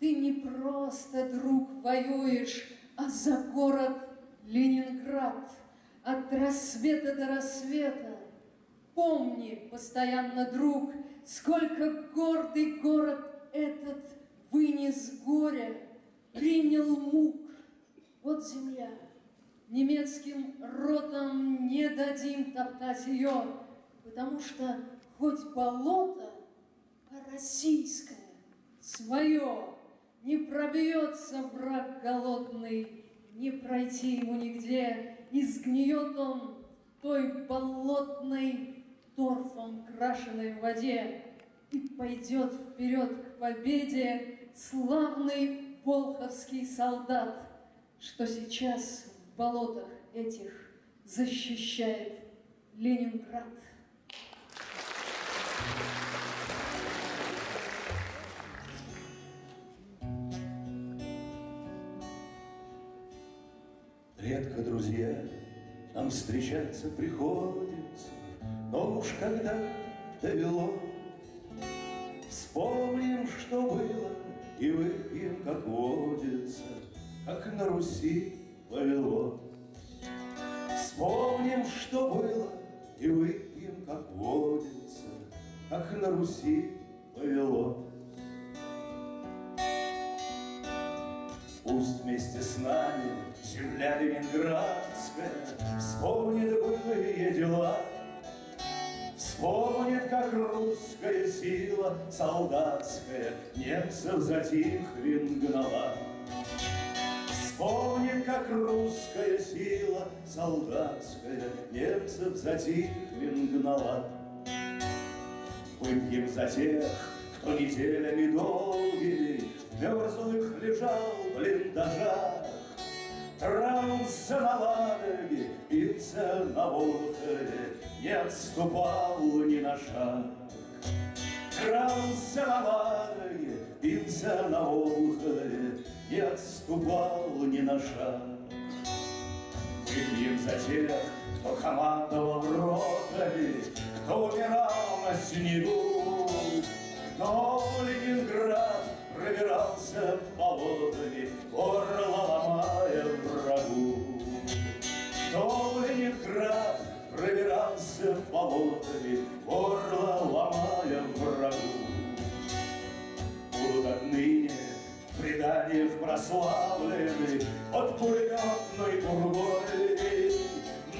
Ты не просто, друг, воюешь, А за город Ленинград, от рассвета до рассвета. Помни постоянно, друг, сколько гордый город этот вынес горя, принял мук. Вот земля, немецким ротам не дадим топтать ее, потому что хоть болото, а российское, свое, не пробьется враг голодный, не пройти ему нигде, и сгниет он той болотной, торфом крашеной воде, и пойдет вперед к победе славный волховский солдат, что сейчас в болотах этих защищает Ленинград. Редко, друзья, нам встречаться приходится, но уж когда довело, Вспомним, что было, и выпьем, как водится, Как на Руси повело. Вспомним, что было, и выпьем, как водится, Как на Руси повело. Пусть вместе с нами земля ленинградская Вспомнит былые дела, Вспомнит, как русская сила солдатская Немцев затихрен гнала. Вспомнит, как русская сила солдатская Немцев затихрен гнала. Выпьем за тех, кто неделями долгими В мерзлых лежал в Траурся на Ладоге, бился на Волхове, Не отступал ни на шаг. Крался на Ладоге, бился на Волхове, Не отступал ни на шаг. Выпьем за тех, кто командовал ротами, Кто умирал на снегу, Кто в Ленинград пробирался болотами, Горло ломая. В Ленинград пробирался болотами, Горло ломая врагу. Будут отныне в преданиях прославлены Под пулеметной пургой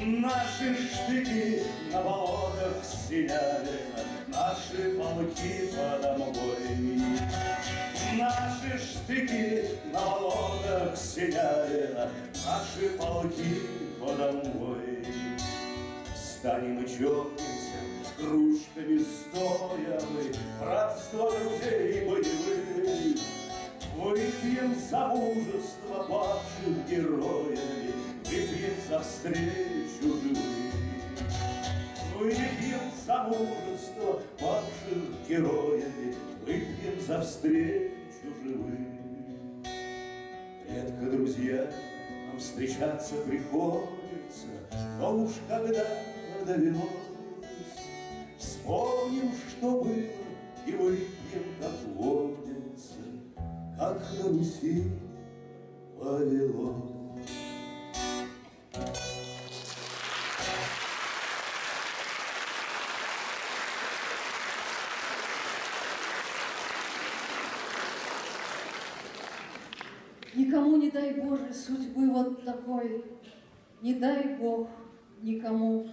Наши штыки на болотах Синявина, Наши полки подо мной. Наши штыки на болотах Синявина, Наши полки подо мной. Встанем и чокнемся, кружками стоя мы, Братство друзей боевых. Выпьем за мужество павших героями, Выпьем за встречу живых. Выпьем за мужество павших героями, Выпьем за встречу живых. Редко, друзья, нам встречаться приходится, Но уж когда довелось, Вспомним, что было, и выпьем, как водится, Как на Руси повелось. Никому не дай Боже судьбы вот такой, Не дай Бог никому,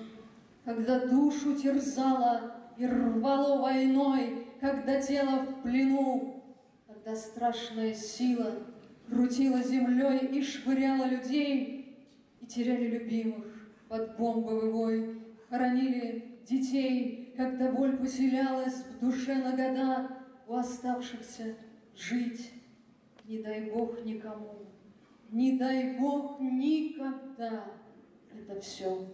Когда душу терзала и рвало войной, Когда тело в плену, Когда страшная сила крутила землей И швыряла людей, и теряли любимых Под бомбовый вой, хоронили детей, Когда боль поселялась в душе на года У оставшихся жить. Не дай Бог никому, не дай Бог никогда это все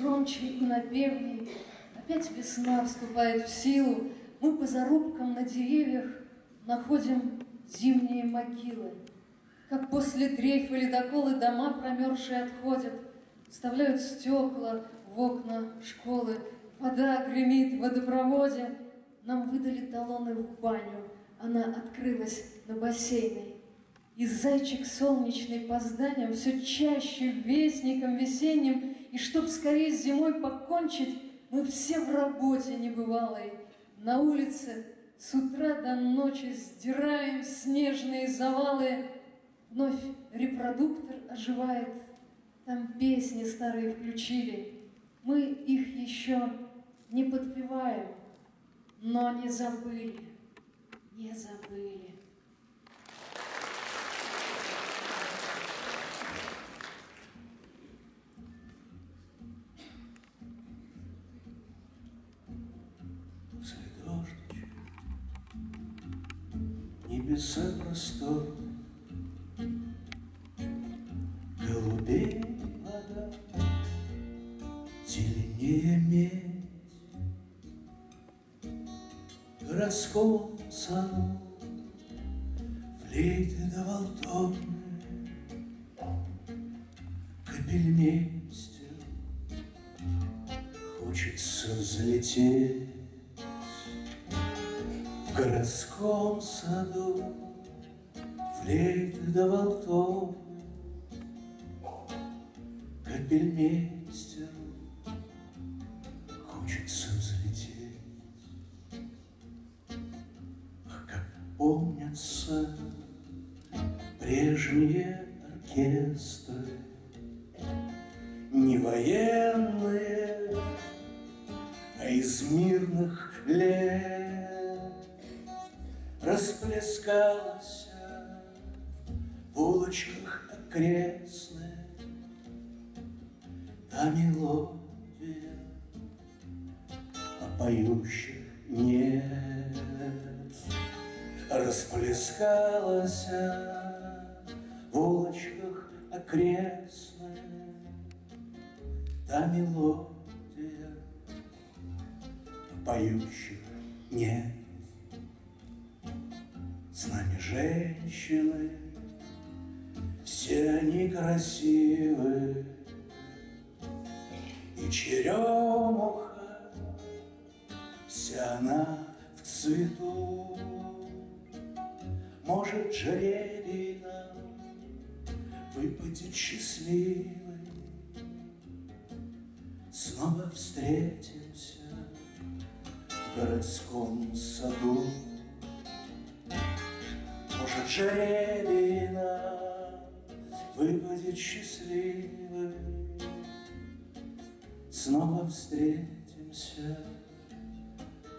громче и напевней. Опять весна вступает в силу. Мы по зарубкам на деревьях находим зимние могилы. Как после дрейфа ледоколы дома промерзшие отходят, Вставляют стекла в окна школы, Вода гремит в водопроводе. Нам выдали талоны в баню, Она открылась на бассейной. И зайчик солнечный по зданиям Все чаще вестником весенним, И чтоб скорее зимой покончить, Мы все в работе небывалой. На улице с утра до ночи Сдираем снежные завалы. Вновь репродуктор оживает, Там песни старые включили. Мы их еще не подпеваем, но не забыли, не забыли. Городском саду. Флейты да волтоны, капельмейстер хочется взлететь в городском саду. Флейты да волтоны, капельмейстеру помнятся прежние оркестры, не военные, а из мирных лет расплескалась в улочках окрестных та мелодия, а поющих нет. Расплескалась в улочках окрестных та мелодия, поющих нет. С нами женщины, все они красивы, и черемуха, вся она в цвету. Может, жребий нам выпадет счастливый, Снова встретимся в городском саду. Может, жребий нам выпадет счастливый, Снова встретимся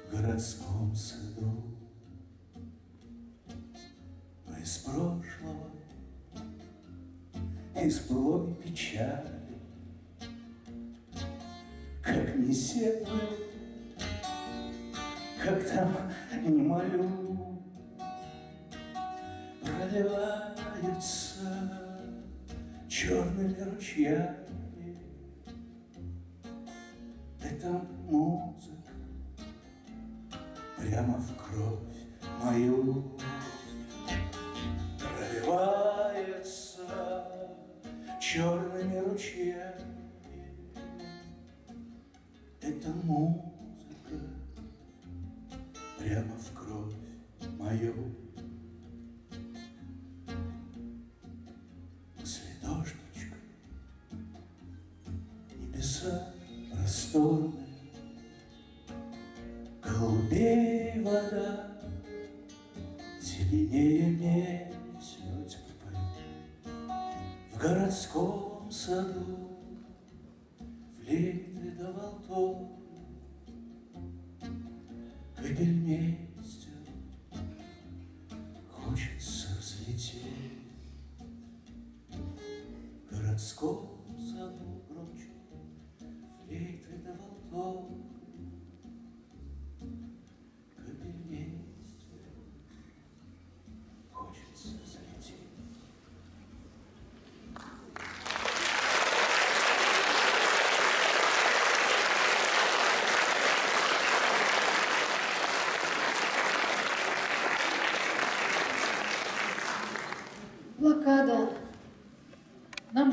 в городском саду. Из прошлого, из былой печали, Как не сеплю, как там не молю, Проливаются черными ручьями. Это музыка прямо в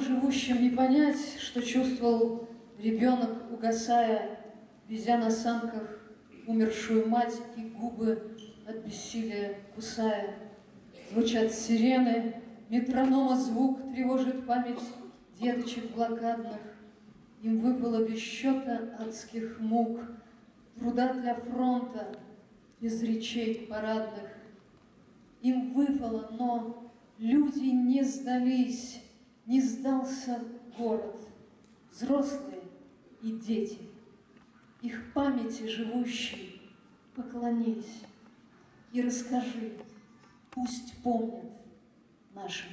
живущим, не понять, что чувствовал ребенок, угасая, везя на санках умершую мать и губы от бессилия кусая. Звучат сирены, метронома звук тревожит память деточек блокадных. Им выпало без счета адских мук, труда для фронта, без речей парадных. Им выпало, но люди не сдались, не сдался город, взрослые и дети. Их памяти живущей поклонись и расскажи, пусть помнят нашим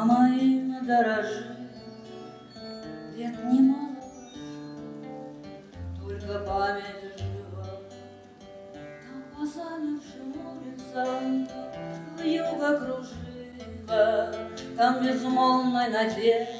А моим дороже лет немало, Только память жива. Там по замерзшим улицам Вьюга кружила, Там безмолвной надежды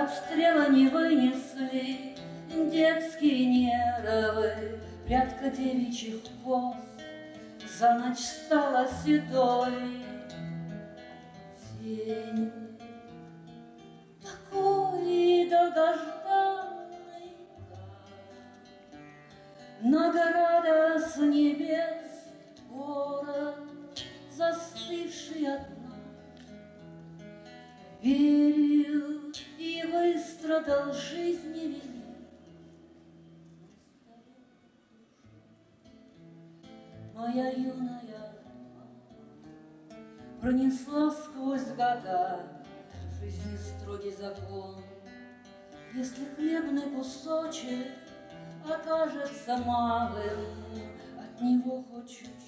Артобстрела не вынесли Детские нервы. Прядка девичьих кос За ночь стала седой. День такой долгожданный Награда с небес город, застывший одна, Верил и выстрадал жизни венец. Моя юная Пронесла сквозь года жизни строгий закон. Если хлебный кусочек окажется малым, От него чуть-чуть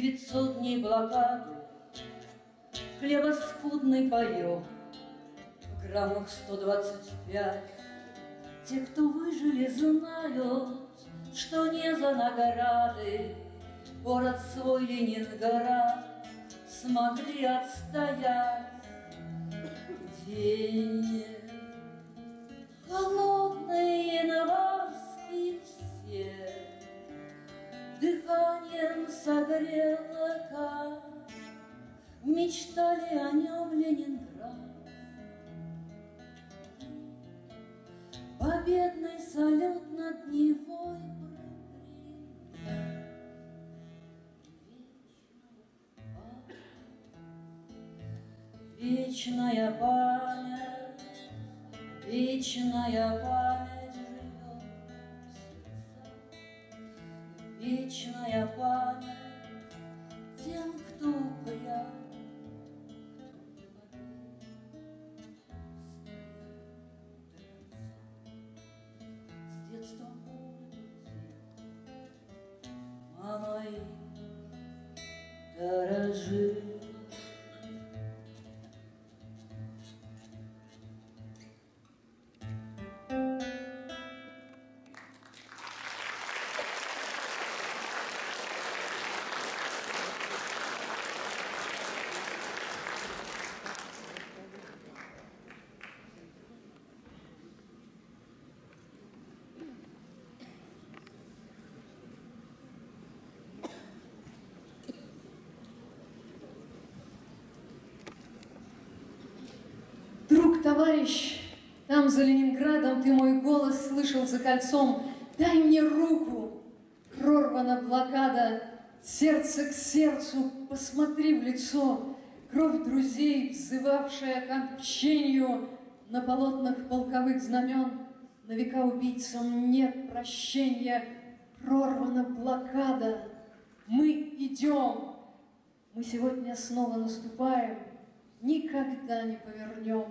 Девятьсот дней блокады, хлеба скудный паёк, В граммах сто двадцать пять. Те, кто выжили, знают, что не за награды Город свой Ленинград смогли отстоять. День холодный январский все Дыханием согрело, как Мечтали о нем Ленинград. Победный салют над Невой Вечная память, вечная память Вечная память тем, кто упрям, С детства мамой дорожила. Товарищ, там за Ленинградом ты мой голос слышал за кольцом. Дай мне руку, прорвана блокада, сердце к сердцу, посмотри в лицо. Кровь друзей, взывавшая к отмщению на полотнах полковых знамен, на века убийцам нет прощения, прорвана блокада. Мы идем, мы сегодня снова наступаем, никогда не повернем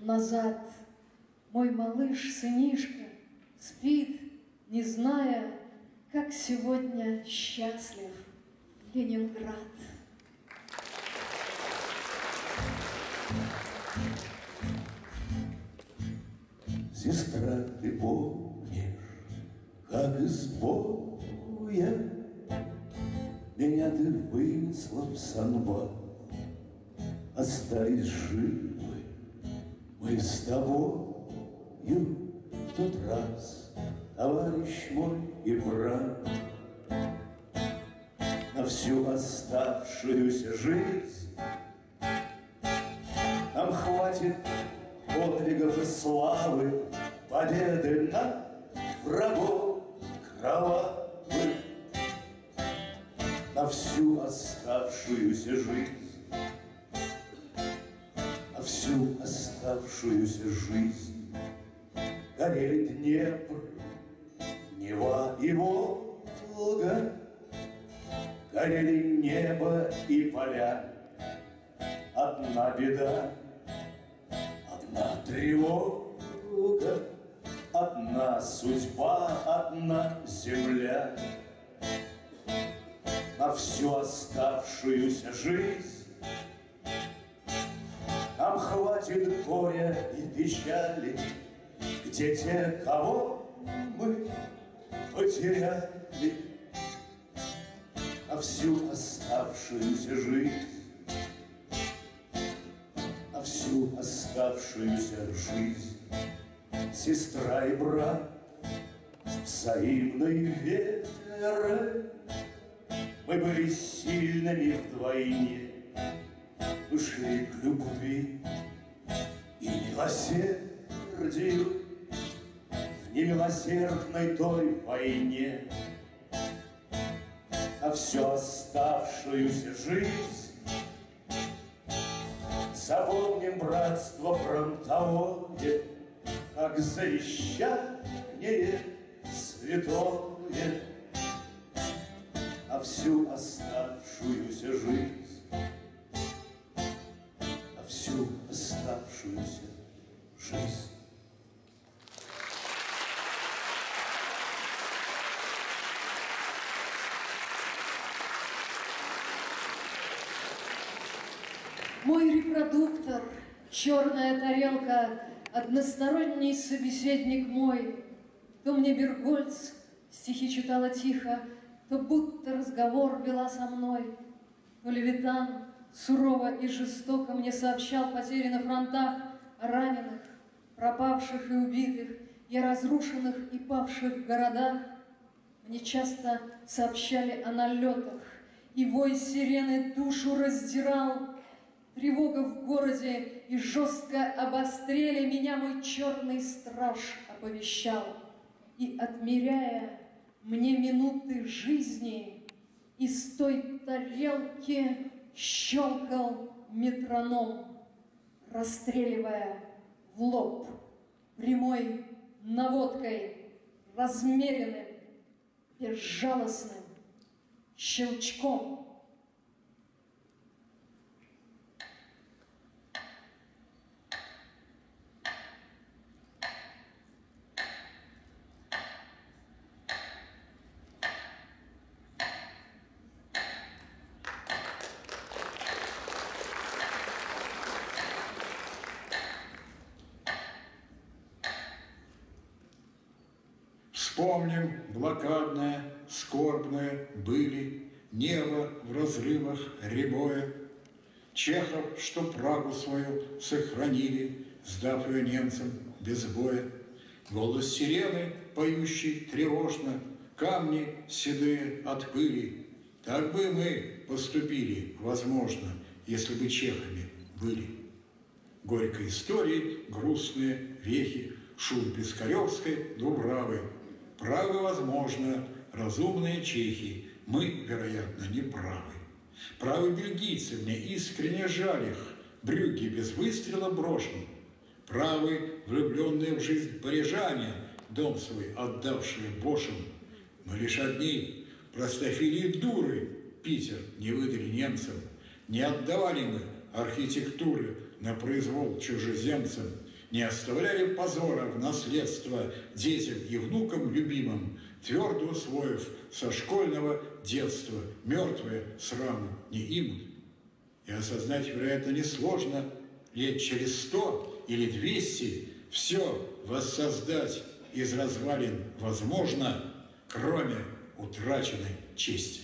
назад. Мой малыш, сынишка, спит, не зная, как сегодня счастлив Ленинград. Сестра, ты помнишь, как из боя Меня ты вынесла в санбат, Остались живы мы с тобою в тот раз, Товарищ мой и брат, На всю оставшуюся жизнь Нам хватит подвигов и славы, Победы над врагом кровавым. На всю оставшуюся жизнь, На всю оставшуюся жизнь Горели Днепр, Нева и Волга, Горели небо и поля. Одна беда — Одна тревога, одна судьба, одна земля. На всю оставшуюся жизнь Нам хватит горя и печали, Где те, кого мы потеряли. На всю оставшуюся жизнь на всю оставшуюся жизнь. Сестра и брат взаимной верой Мы были сильными вдвойне, шли к любви и милосердию В немилосердной той войне. На всю оставшуюся жизнь Запомним братство фронтовое, Как завещали древнее, святое, А всю оставшуюся жизнь, черная тарелка, односторонний собеседник мой. То мне Бергольц стихи читала тихо, то будто разговор вела со мной. То Левитан сурово и жестоко мне сообщал потери на фронтах, о раненых, пропавших и убитых, и разрушенных и павших городах. Мне часто сообщали о налетах, и вой сирены душу раздирал, Тревога в городе и жестко обострели Меня мой черный страж оповещал. И, отмеряя мне минуты жизни, Из той тарелки щелкал метроном, Расстреливая в лоб прямой наводкой, Размеренным, безжалостным щелчком — Вспомним блокадное, скорбное были Небо в разрывах рябое. Чехов, что Прагу свою сохранили, Сдав ее немцам без боя. Голос сирены, поющий тревожно, Камни седые от пыли. Так бы мы поступили, возможно, Если бы чехами были. Горькой истории, грустные вехи, Шум Пискаревской Дубравы – Правы, возможно, разумные чехи, мы, вероятно, не правы. Правы бельгийцы, мне искренне жаль их, брюки без выстрела брошен. Правы влюбленные в жизнь парижане, дом свой отдавшие бошам. Мы лишь одни, простофили дуры, Питер не выдали немцам. Не отдавали мы архитектуры на произвол чужеземцам – не оставляли позора в наследство детям и внукам любимым, твердо усвоив со школьного детства мертвые сраму не имут. И осознать, вероятно, несложно, лет через сто или двести все воссоздать из развалин возможно, кроме утраченной чести.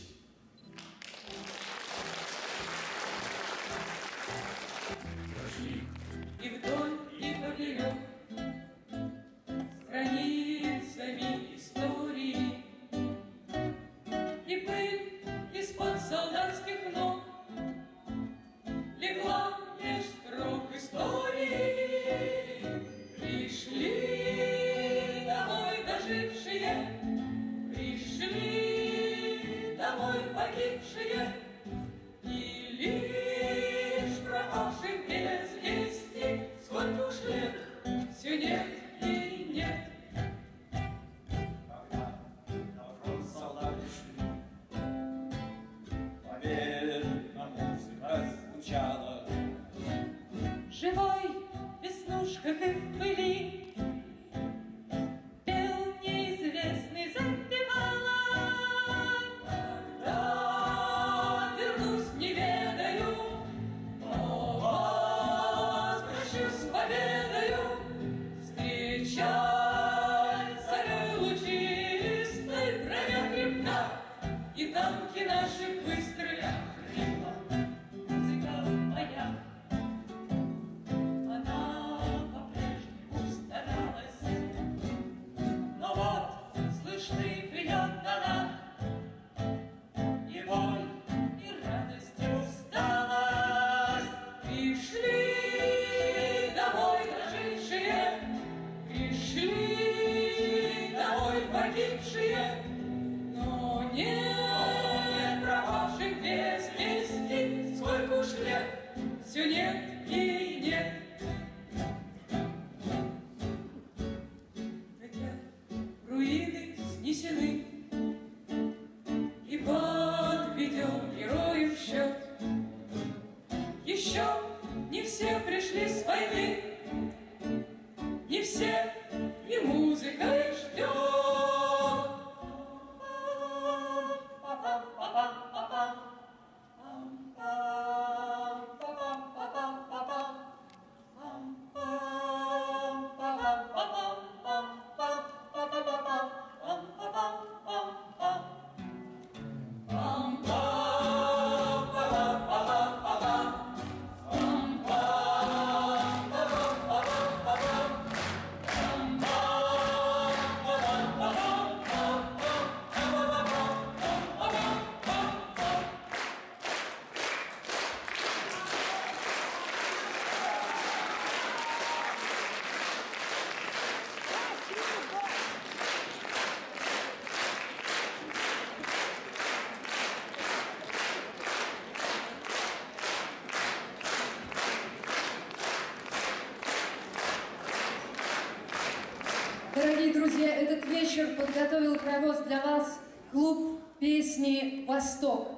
Вечер подготовил провоз для вас клуб песни «Восток».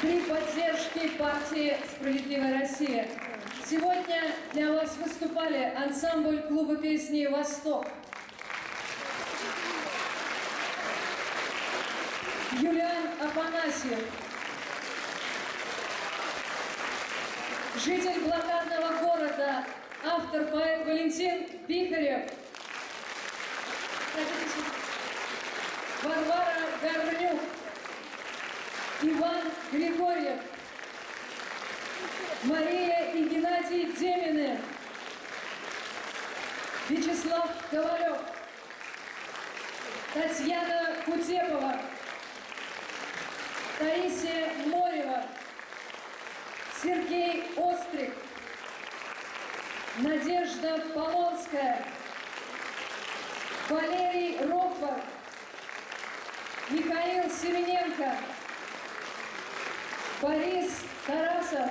При поддержке партии «Справедливая Россия» сегодня для вас выступали ансамбль клуба песни «Восток». Юлиан Афанасьев, житель блокадного города, автор, поэт Валентин Пихарев, Варвара Горнюк, Иван Григорьев, Мария и Геннадий Демины, Вячеслав Ковалев, Татьяна Кутепова, Таисия Морева, Сергей Острик, Надежда Полонская, Валерий Рохвар, Михаил Семененко, Борис Тарасов,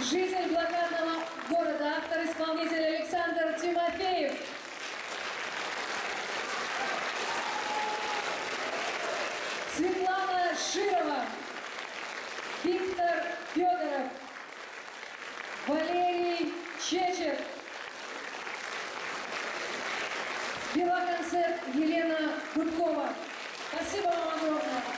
житель блокадного города, автор-исполнитель Александр Тимофеев, Светлана Широва, Виктор Федоров, Валерий Чечев, вела концерт Елена Гудкова. Спасибо вам огромное.